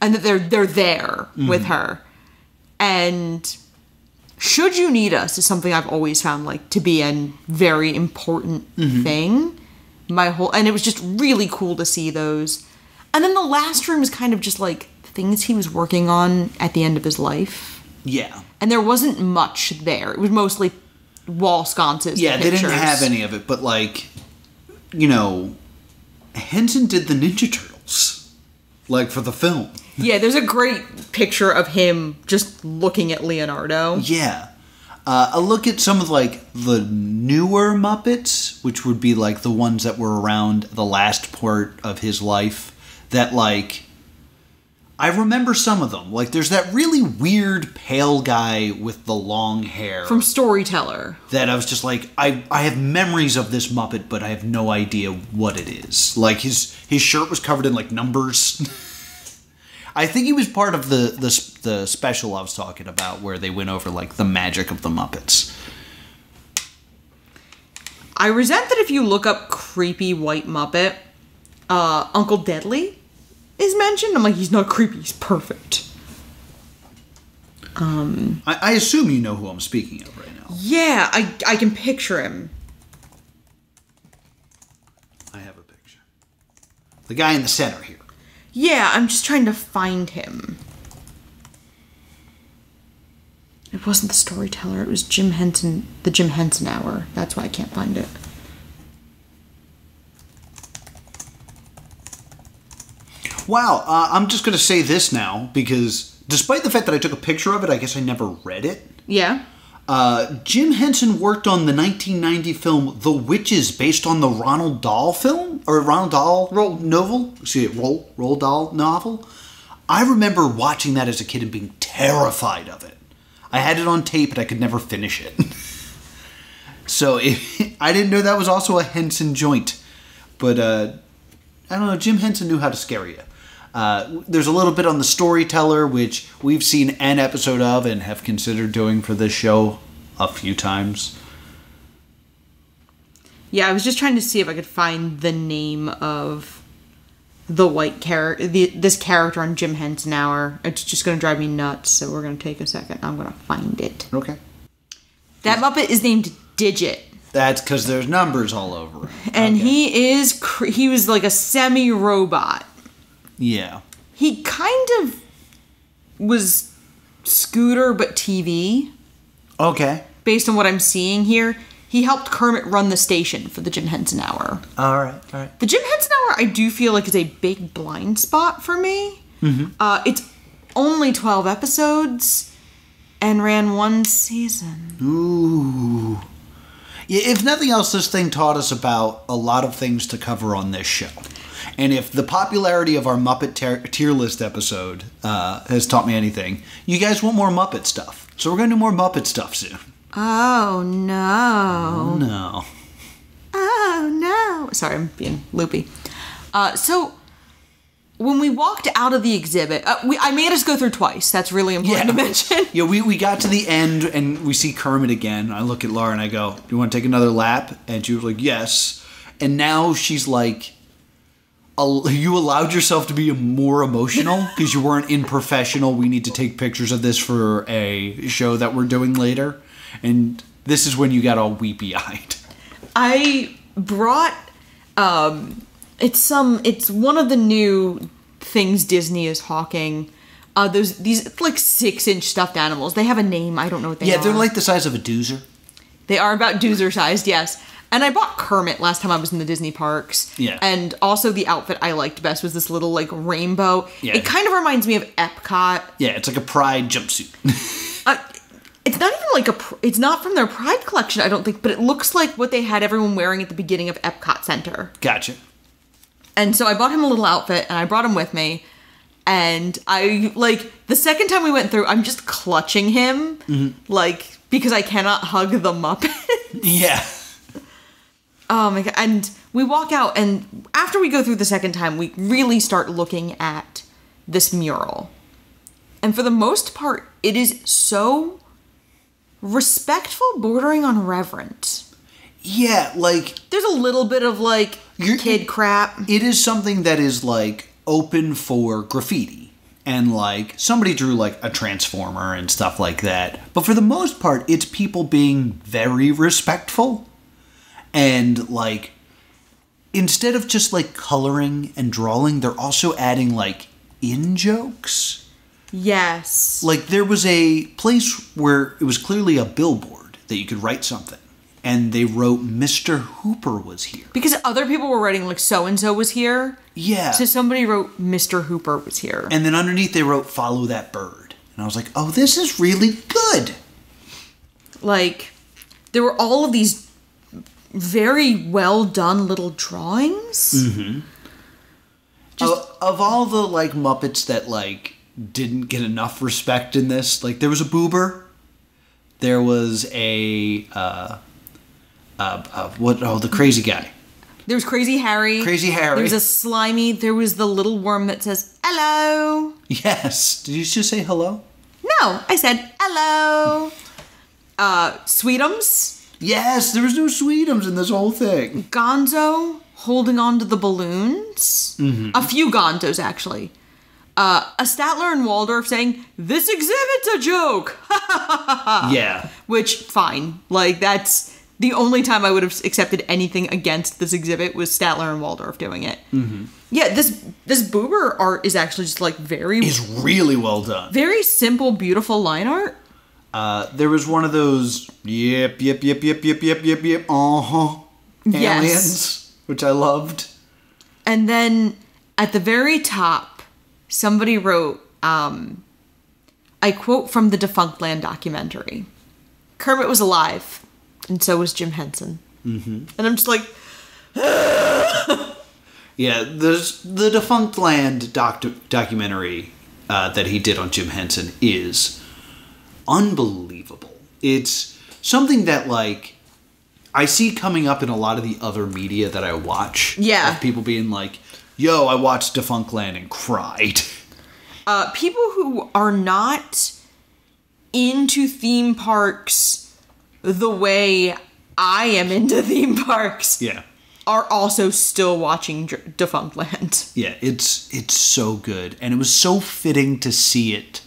and that they're they're there mm-hmm. with her. And should you need us is something i've always found like to be a very important mm-hmm. thing. My whole and it was just really cool to see those. And then the last room is kind of just like things he was working on at the end of his life Yeah. and there wasn't much there it was mostly wall sconces Yeah, they didn't have any of it, but like, you know, Henson did the Ninja Turtles, like for the film. yeah there's a great picture of him just looking at leonardo Yeah. Uh, a look at some of like the newer Muppets, which would be like the ones that were around the last part of his life. That like, I remember some of them. Like, there's that really weird pale guy with the long hair. from storyteller that I was just like, I, I have memories of this Muppet, but I have no idea what it is. Like his his shirt was covered in like numbers. I think he was part of the, the the special I was talking about, where they went over like the magic of the Muppets. I resent that if you look up creepy white Muppet, uh, Uncle Deadly is mentioned. I'm like, he's not creepy, he's perfect. Um, I, I assume you know who I'm speaking of right now. Yeah, I, I can picture him. I have a picture. The guy in the center here. Yeah, I'm just trying to find him. It wasn't the storyteller, it was Jim Henson, the Jim Henson Hour. That's why I can't find it. Wow, uh, I'm just gonna say this now because despite the fact that I took a picture of it, I guess I never read it. Yeah? Uh, Jim Henson worked on the 1990 film The Witches, based on the Ronald Dahl film or Ronald Dahl Roll. novel. See Roald Roald Dahl novel. I remember watching that as a kid and being terrified of it. I had it on tape, but I could never finish it. so it, I didn't know that was also a Henson joint. But uh, I don't know. Jim Henson knew how to scare you. Uh, there's a little bit on the storyteller, which we've seen an episode of and have considered doing for this show a few times. Yeah, I was just trying to see if I could find the name of the white character, this character on Jim Henson Hour. It's just gonna drive me nuts, so we're gonna take a second. I'm gonna find it. Okay. That Muppet is named Digit, That's because there's numbers all over him. and Okay. he is cr- he was like a semi robot. Yeah. He kind of was Scooter but TV, Okay. based on what I'm seeing here. He helped Kermit run the station for the Jim Henson Hour. All right. All right. The Jim Henson Hour, I do feel like is a big blind spot for me. Uh, it's only 12 episodes and ran one season. Ooh. Yeah, if nothing else, this thing taught us about a lot of things to cover on this show. And if the popularity of our Muppet tier, tier list episode uh, has taught me anything, you guys want more Muppet stuff. So we're going to do more Muppet stuff soon. Oh no. No. Oh no. Sorry, I'm being loopy. Uh, so, when we walked out of the exhibit, uh, we, I made us go through twice. That's really important yeah. to mention. Yeah, we, we got to the end and we see Kermit again. I look at Laura and I go, Do you want to take another lap? And she was like, Yes. And now she's like, You allowed yourself to be more emotional because you weren't in professional. We need to take pictures of this for a show that we're doing later. And this is when you got all weepy eyed. I brought um it's some it's one of the new things Disney is hawking. Uh those these like six inch stuffed animals. They have a name, I don't know what they Yeah, are. they're like the size of a doozer. They are about doozer sized, yes. And I bought Kermit last time I was in the Disney parks. Yeah. And also the outfit I liked best was this little like rainbow. Yeah. It kind of reminds me of Epcot. Yeah, it's like a pride jumpsuit. Uh, it's not even like a. pr- It's not from their Pride collection, I don't think, but it looks like what they had everyone wearing at the beginning of Epcot Center. gotcha. And so I bought him a little outfit and I brought him with me. And I like the second time we went through, I'm just clutching him, like because I cannot hug the Muppet. Yeah. oh my god! And we walk out, and after we go through the second time, we really start looking at this mural. And for the most part, it is so respectful, bordering on reverent. Yeah, like There's a little bit of like You're- kid crap. it is something that is like open for graffiti and like somebody drew like a transformer and stuff like that but for the most part it's people being very respectful and like instead of just like coloring and drawing they're also adding like in jokes Yes. like there was a place where it was clearly a billboard that you could write something and they wrote mr hooper was here Because other people were writing like so and so was here. yeah So somebody wrote Mr. Hooper was here. And then underneath they wrote "Follow that bird," and I was like, "Oh, this is really good." like there were all of these very well done little drawings. of, of all the like Muppets that like didn't get enough respect in this, like there was a Boober, there was a uh, uh, uh what? Oh, the crazy guy. There was Crazy Harry. Crazy Harry. There was a slimy. There was the little worm that says hello. Yes. Did you just say hello? No, I said hello. Uh, Sweetums, Yes. There was no Sweetums in this whole thing. Gonzo holding on to the balloons. A few Gonzos actually. Uh, a Statler and Waldorf saying this exhibit's a joke. yeah. Which fine, like that's the only time I would have accepted anything against this exhibit was Statler and Waldorf doing it. Mm-hmm. Yeah, this this Boober art is actually just like very Is really well done. very simple, beautiful line art. Uh, there was one of those yep, yep, yep, yep, yep, yep, yep, yep, uh huh Yes. aliens, which I loved. And then at the very top, somebody wrote, um, I quote from the Defunctland documentary Kermit was alive, and so was Jim Henson. Mm-hmm. And I'm just like, Yeah, there's the Defunctland doc- documentary uh, that he did on Jim Henson is unbelievable. It's something that like I see coming up in a lot of the other media that I watch. Yeah. of people being like, "Yo, I watched Defunctland and cried." uh, people who are not into theme parks the way I am into theme parks Yeah, are also still watching Dr- Defunctland. yeah, it's it's so good, and it was so fitting to see it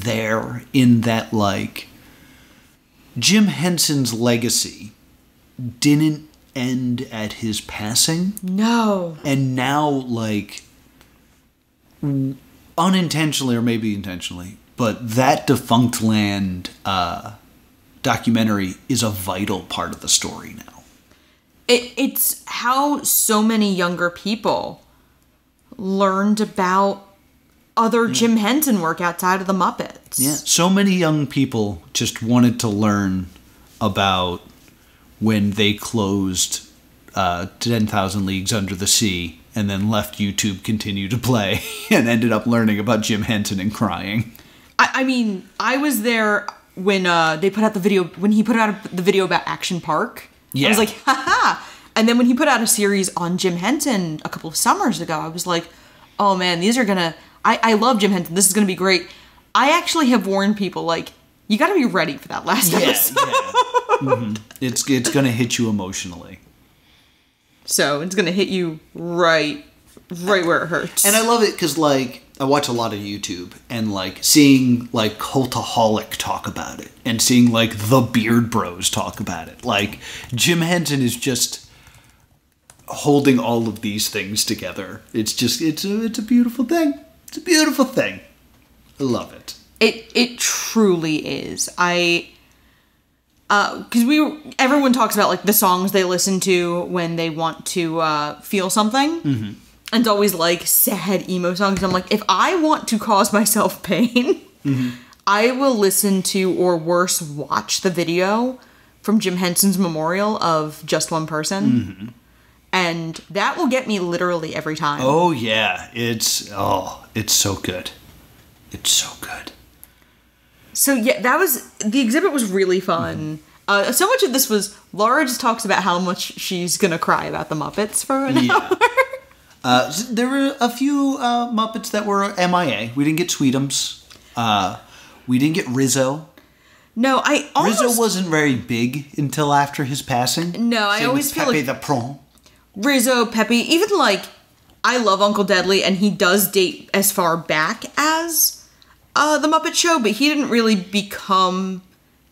there in that like Jim Henson's legacy didn't end at his passing. No. and now like unintentionally or maybe intentionally but that Defunctland uh, documentary is a vital part of the story now It, it's how so many younger people learned about other Jim Henson work outside of the Muppets. yeah so many young people just wanted to learn about when they closed uh, 10,000 Leagues Under the Sea and then left YouTube continue to play and ended up learning about Jim Henson and crying. I, I mean, I was there when uh, they put out the video when he put out the video about Action Park. Yeah. I was like, haha. And then when he put out a series on Jim Henson a couple of summers ago, I was like, oh man, these are gonna. I I love Jim Henson. This is gonna be great. I actually have warned people like you got to be ready for that last Yeah, episode. yeah. Mhm. It's it's gonna hit you emotionally. So it's gonna hit you right, right where it hurts. And I love it because like I watch a lot of YouTube and like seeing like Cultaholic talk about it and seeing like the Beard Bros talk about it. Like Jim Henson is just holding all of these things together. It's just it's a it's a beautiful thing. It's a beautiful thing. I love it. It it truly is. I because we everyone talks about like the songs they listen to when they want to uh, feel something, mm-hmm. and it's always like sad emo songs. I'm like, if I want to cause myself pain, I will listen to or worse, watch the video from Jim Henson's memorial of just one person, and that will get me literally every time. Oh yeah, it's oh it's so good. It's so good. So yeah, that was the exhibit was really fun. Uh, so much of this was Laura just talks about how much she's gonna cry about the Muppets for an Yeah. hour. Uh, there were a few uh, Muppets that were MIA. We didn't get Sweetums. Uh, we didn't get Rizzo. No, I almost Rizzo wasn't very big until after his passing. No, I always feel Pepe like- the Prawn. Rizzo, Pepe, even like I love Uncle Deadly, and he does date as far back as uh, the Muppet Show, but he didn't really become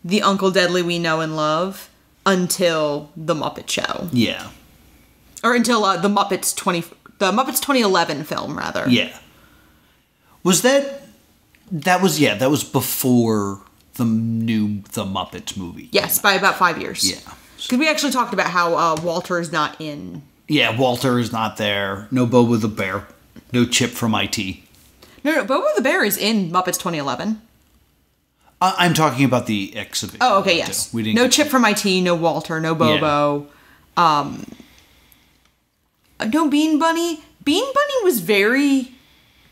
the Uncle Deadly we know and love until the Muppet Show, Yeah, or until uh, the Muppets twenty the Muppets 2011 film rather. yeah. Was that? That was yeah. That was before the new the Muppets movie. Yes, by about five years. Yeah. Because we actually talked about how uh, Walter is not in. Yeah. Walter is not there. No Bobo the Bear. No Chip from IT. No, no, Bobo the Bear is in Muppets 2011. I- I'm talking about the exhibition. Oh, okay, too. yes. We didn't. no Chip from IT, no Walter, no Bobo. Um, no Bean Bunny. Bean Bunny was very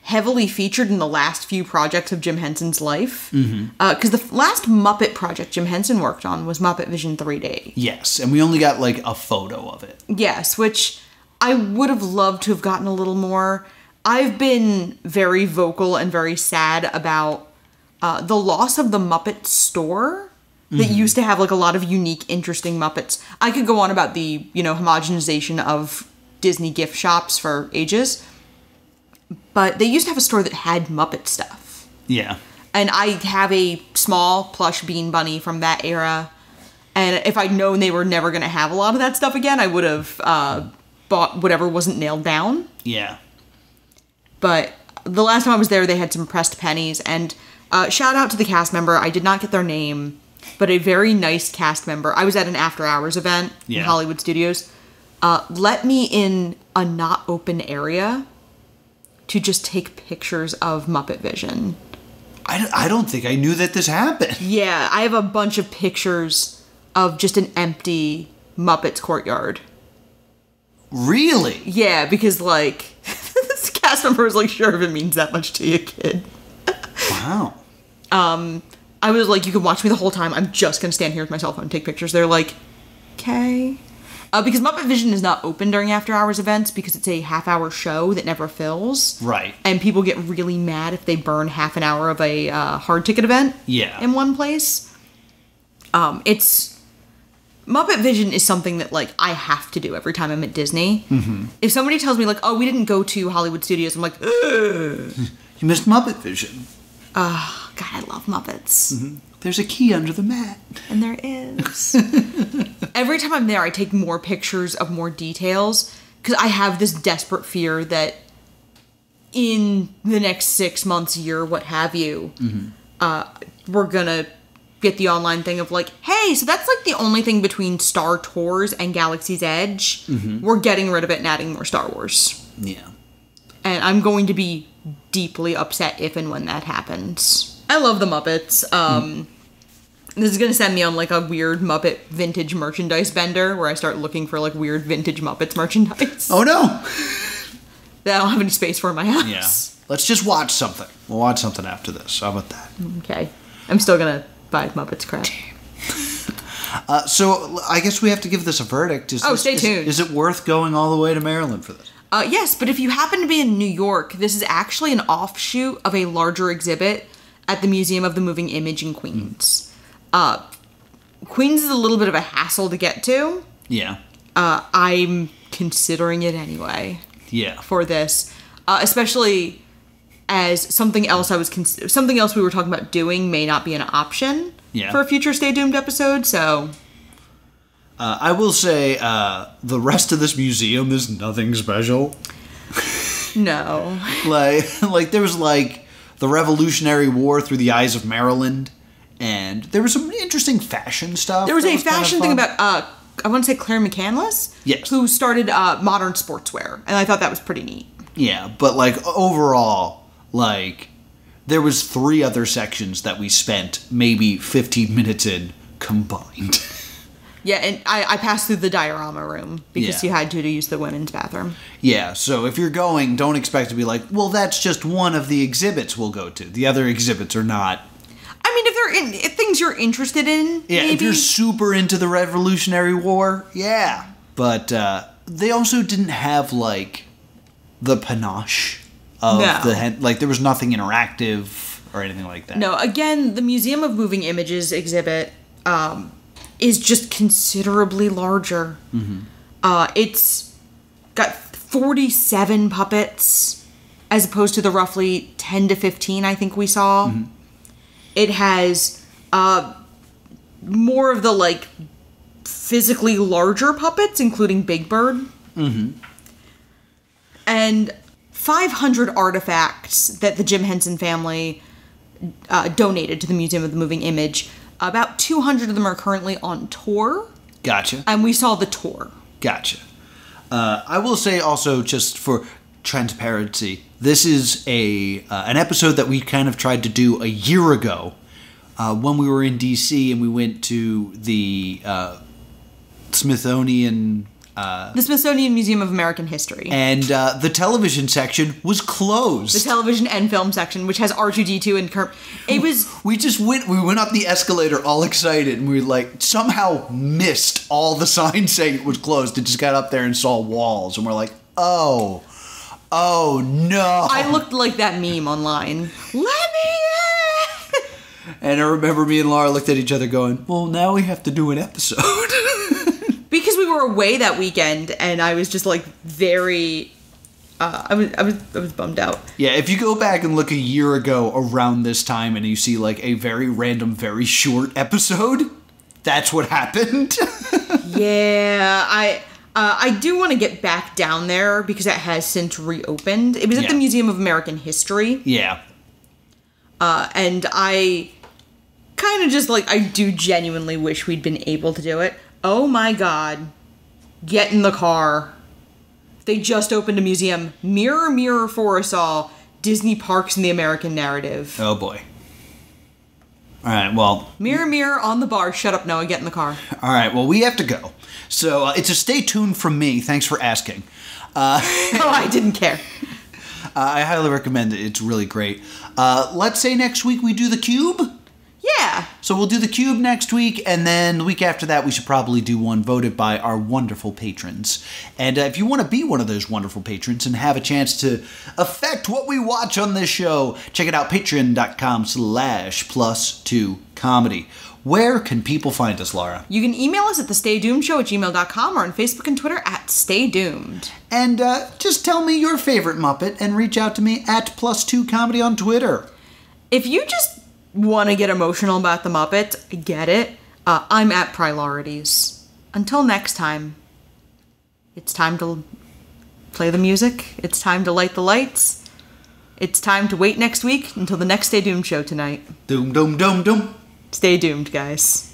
heavily featured in the last few projects of Jim Henson's life. Because Mm-hmm. the last Muppet project Jim Henson worked on was Muppet Vision 3D. Yes, and we only got like a photo of it. Yes, which I would have loved to have gotten a little more. I've been very vocal and very sad about uh, the loss of the Muppet store that used to have like a lot of unique, interesting Muppets. I could go on about the you know homogenization of Disney gift shops for ages, but they used to have a store that had Muppet stuff Yeah. and I have a small plush bean bunny from that era. And if I'd known they were never going to have a lot of that stuff again, I would have uh, bought whatever wasn't nailed down. Yeah. But the last time I was there, they had some pressed pennies. And uh, shout out to the cast member. I did not get their name, but a very nice cast member. I was at an after hours event Yeah. in Hollywood Studios. Uh, let me in a not open area to just take pictures of Muppet Vision. I, don't- I don't think I knew that this happened. Yeah, I have a bunch of pictures of just an empty Muppets courtyard. Really? Yeah, because like this cast member was like, sure if it means that much to you, kid. Wow. Um, I was like, you can watch me the whole time. I'm just gonna stand here with my cell phone and take pictures. They're like, okay. Uh, because Muppet Vision is not open during after hours events because it's a half hour show that never fills. Right. And people get really mad if they burn half an hour of a uh, hard ticket event. Yeah. In one place. Um, it's Muppet Vision is something that like I have to do every time I'm at Disney. Mm-hmm. If somebody tells me like, "Oh, we didn't go to Hollywood Studios," I'm like, Ugh. You missed Muppet Vision. Oh, "God, I love Muppets," There's a key under the mat. and there is. every time I'm there, I take more pictures of more details because I have this desperate fear that in the next six months, year, what have you, uh, we're gonna get the online thing of like, hey, so that's like the only thing between Star Tours and Galaxy's Edge. We're getting rid of it and adding more Star Wars. Yeah. And I'm going to be deeply upset if and when that happens. I love the Muppets. Um, This is gonna send me on like a weird Muppet vintage merchandise bender where I start looking for like weird vintage Muppets merchandise Oh no. that I don't have any space for in my house. Yeah. Let's just watch something. We'll watch something after this. How about that? Okay. I'm still gonna buy Muppets crap. Uh, so I guess we have to give this a verdict. Is Oh, this- stay is- tuned. Is, it worth going all the way to Maryland for this? Uh, yes, but if you happen to be in New York, this is actually an offshoot of a larger exhibit at the Museum of the Moving Image in Queens. Uh, Queens is a little bit of a hassle to get to. Yeah. Uh, I'm considering it anyway Yeah. for this, uh, especially as something else I was cons- something else we were talking about doing may not be an option Yeah. for a future Stay Doomed episode. So Uh, I will say uh, the rest of this museum is nothing special. no, Like, like there was like the Revolutionary War through the eyes of Maryland, and there was some interesting fashion stuff. there was a kind of fashion thing about uh, I want to say Claire McCardell, Yes. who started uh, modern sportswear, and I thought that was pretty neat. Yeah, but like overall, like there was three other sections that we spent maybe 15 minutes in combined. Yeah, and I, I passed through the diorama room because Yeah. you had to to use the women's bathroom. yeah, so if you're going, don't expect to be like, well, that's just one of the exhibits we'll go to. The other exhibits are not. I mean, if they're in if things you're interested in, Yeah, maybe. if you're super into the Revolutionary War, yeah. But uh, they also didn't have like the panache of No. the like there was nothing interactive or anything like that. No, again, the Museum of Moving Images exhibit um, is just considerably larger. Uh, it's got 47 puppets as opposed to the roughly 10 to 15 I think we saw. It has uh, more of the like physically larger puppets, including Big Bird. And 500 artifacts that the Jim Henson family uh, donated to the Museum of the Moving Image. About 200 of them are currently on tour, Gotcha. and we saw the tour. Gotcha. Uh, I will say also, just for transparency, this is a uh, an episode that we kind of tried to do a year ago uh, when we were in DC and we went to the uh, Smithsonian. Uh, The Smithsonian Museum of American History. and uh, the television section was closed. the television and film section, which has R2D2 and Kerm. It was we just went. We went up the escalator, all excited, and we like somehow missed all the signs saying it was closed. And just got up there and saw walls, and we're like, "Oh, oh no!" I looked like that meme online. Let me in! And I remember me and Laura looked at each other going, Well, now we have to do an episode. we were away that weekend, and I was just like very. Uh, I was I was I was bummed out. yeah, if you go back and look a year ago around this time and you see like a very random, very short episode, that's what happened. Yeah, I uh, I do want to get back down there because it has since reopened. It was at the Museum of American History, yeah. uh, and I kind of just like I do genuinely wish we'd been able to do it. Oh my god, get in the car! They just opened a museum. Mirror, mirror for us all. Disney parks in the American narrative. Oh boy. All right, well, Mirror, mirror on the bar. Shut up, Noah. Get in the car. all right, well, we have to go. So uh, it's a stay tuned from me. Thanks for asking. oh, I didn't care. Uh, I highly recommend it. It's really great. Uh, let's say next week we do the cube. Yeah. So we'll do the cube next week, and then the week after that, we should probably do one voted by our wonderful patrons. And uh, if you want to be one of those wonderful patrons and have a chance to affect what we watch on this show, check it out, patreon.com slash plus two comedy. Where can people find us, Laura? You can email us at the Stay Doomed Show at gmail.com or on Facebook and Twitter at Stay Doomed. And uh, just tell me your favorite Muppet and reach out to me at plus two comedy on Twitter. If you just want to get emotional about the Muppets, I get it. Uh, I'm at Priorities. Until next time, it's time to play the music. It's time to light the lights. It's time to wait next week until the next Stay Doomed show tonight. Doom, doom, doom, doom. Stay doomed, guys.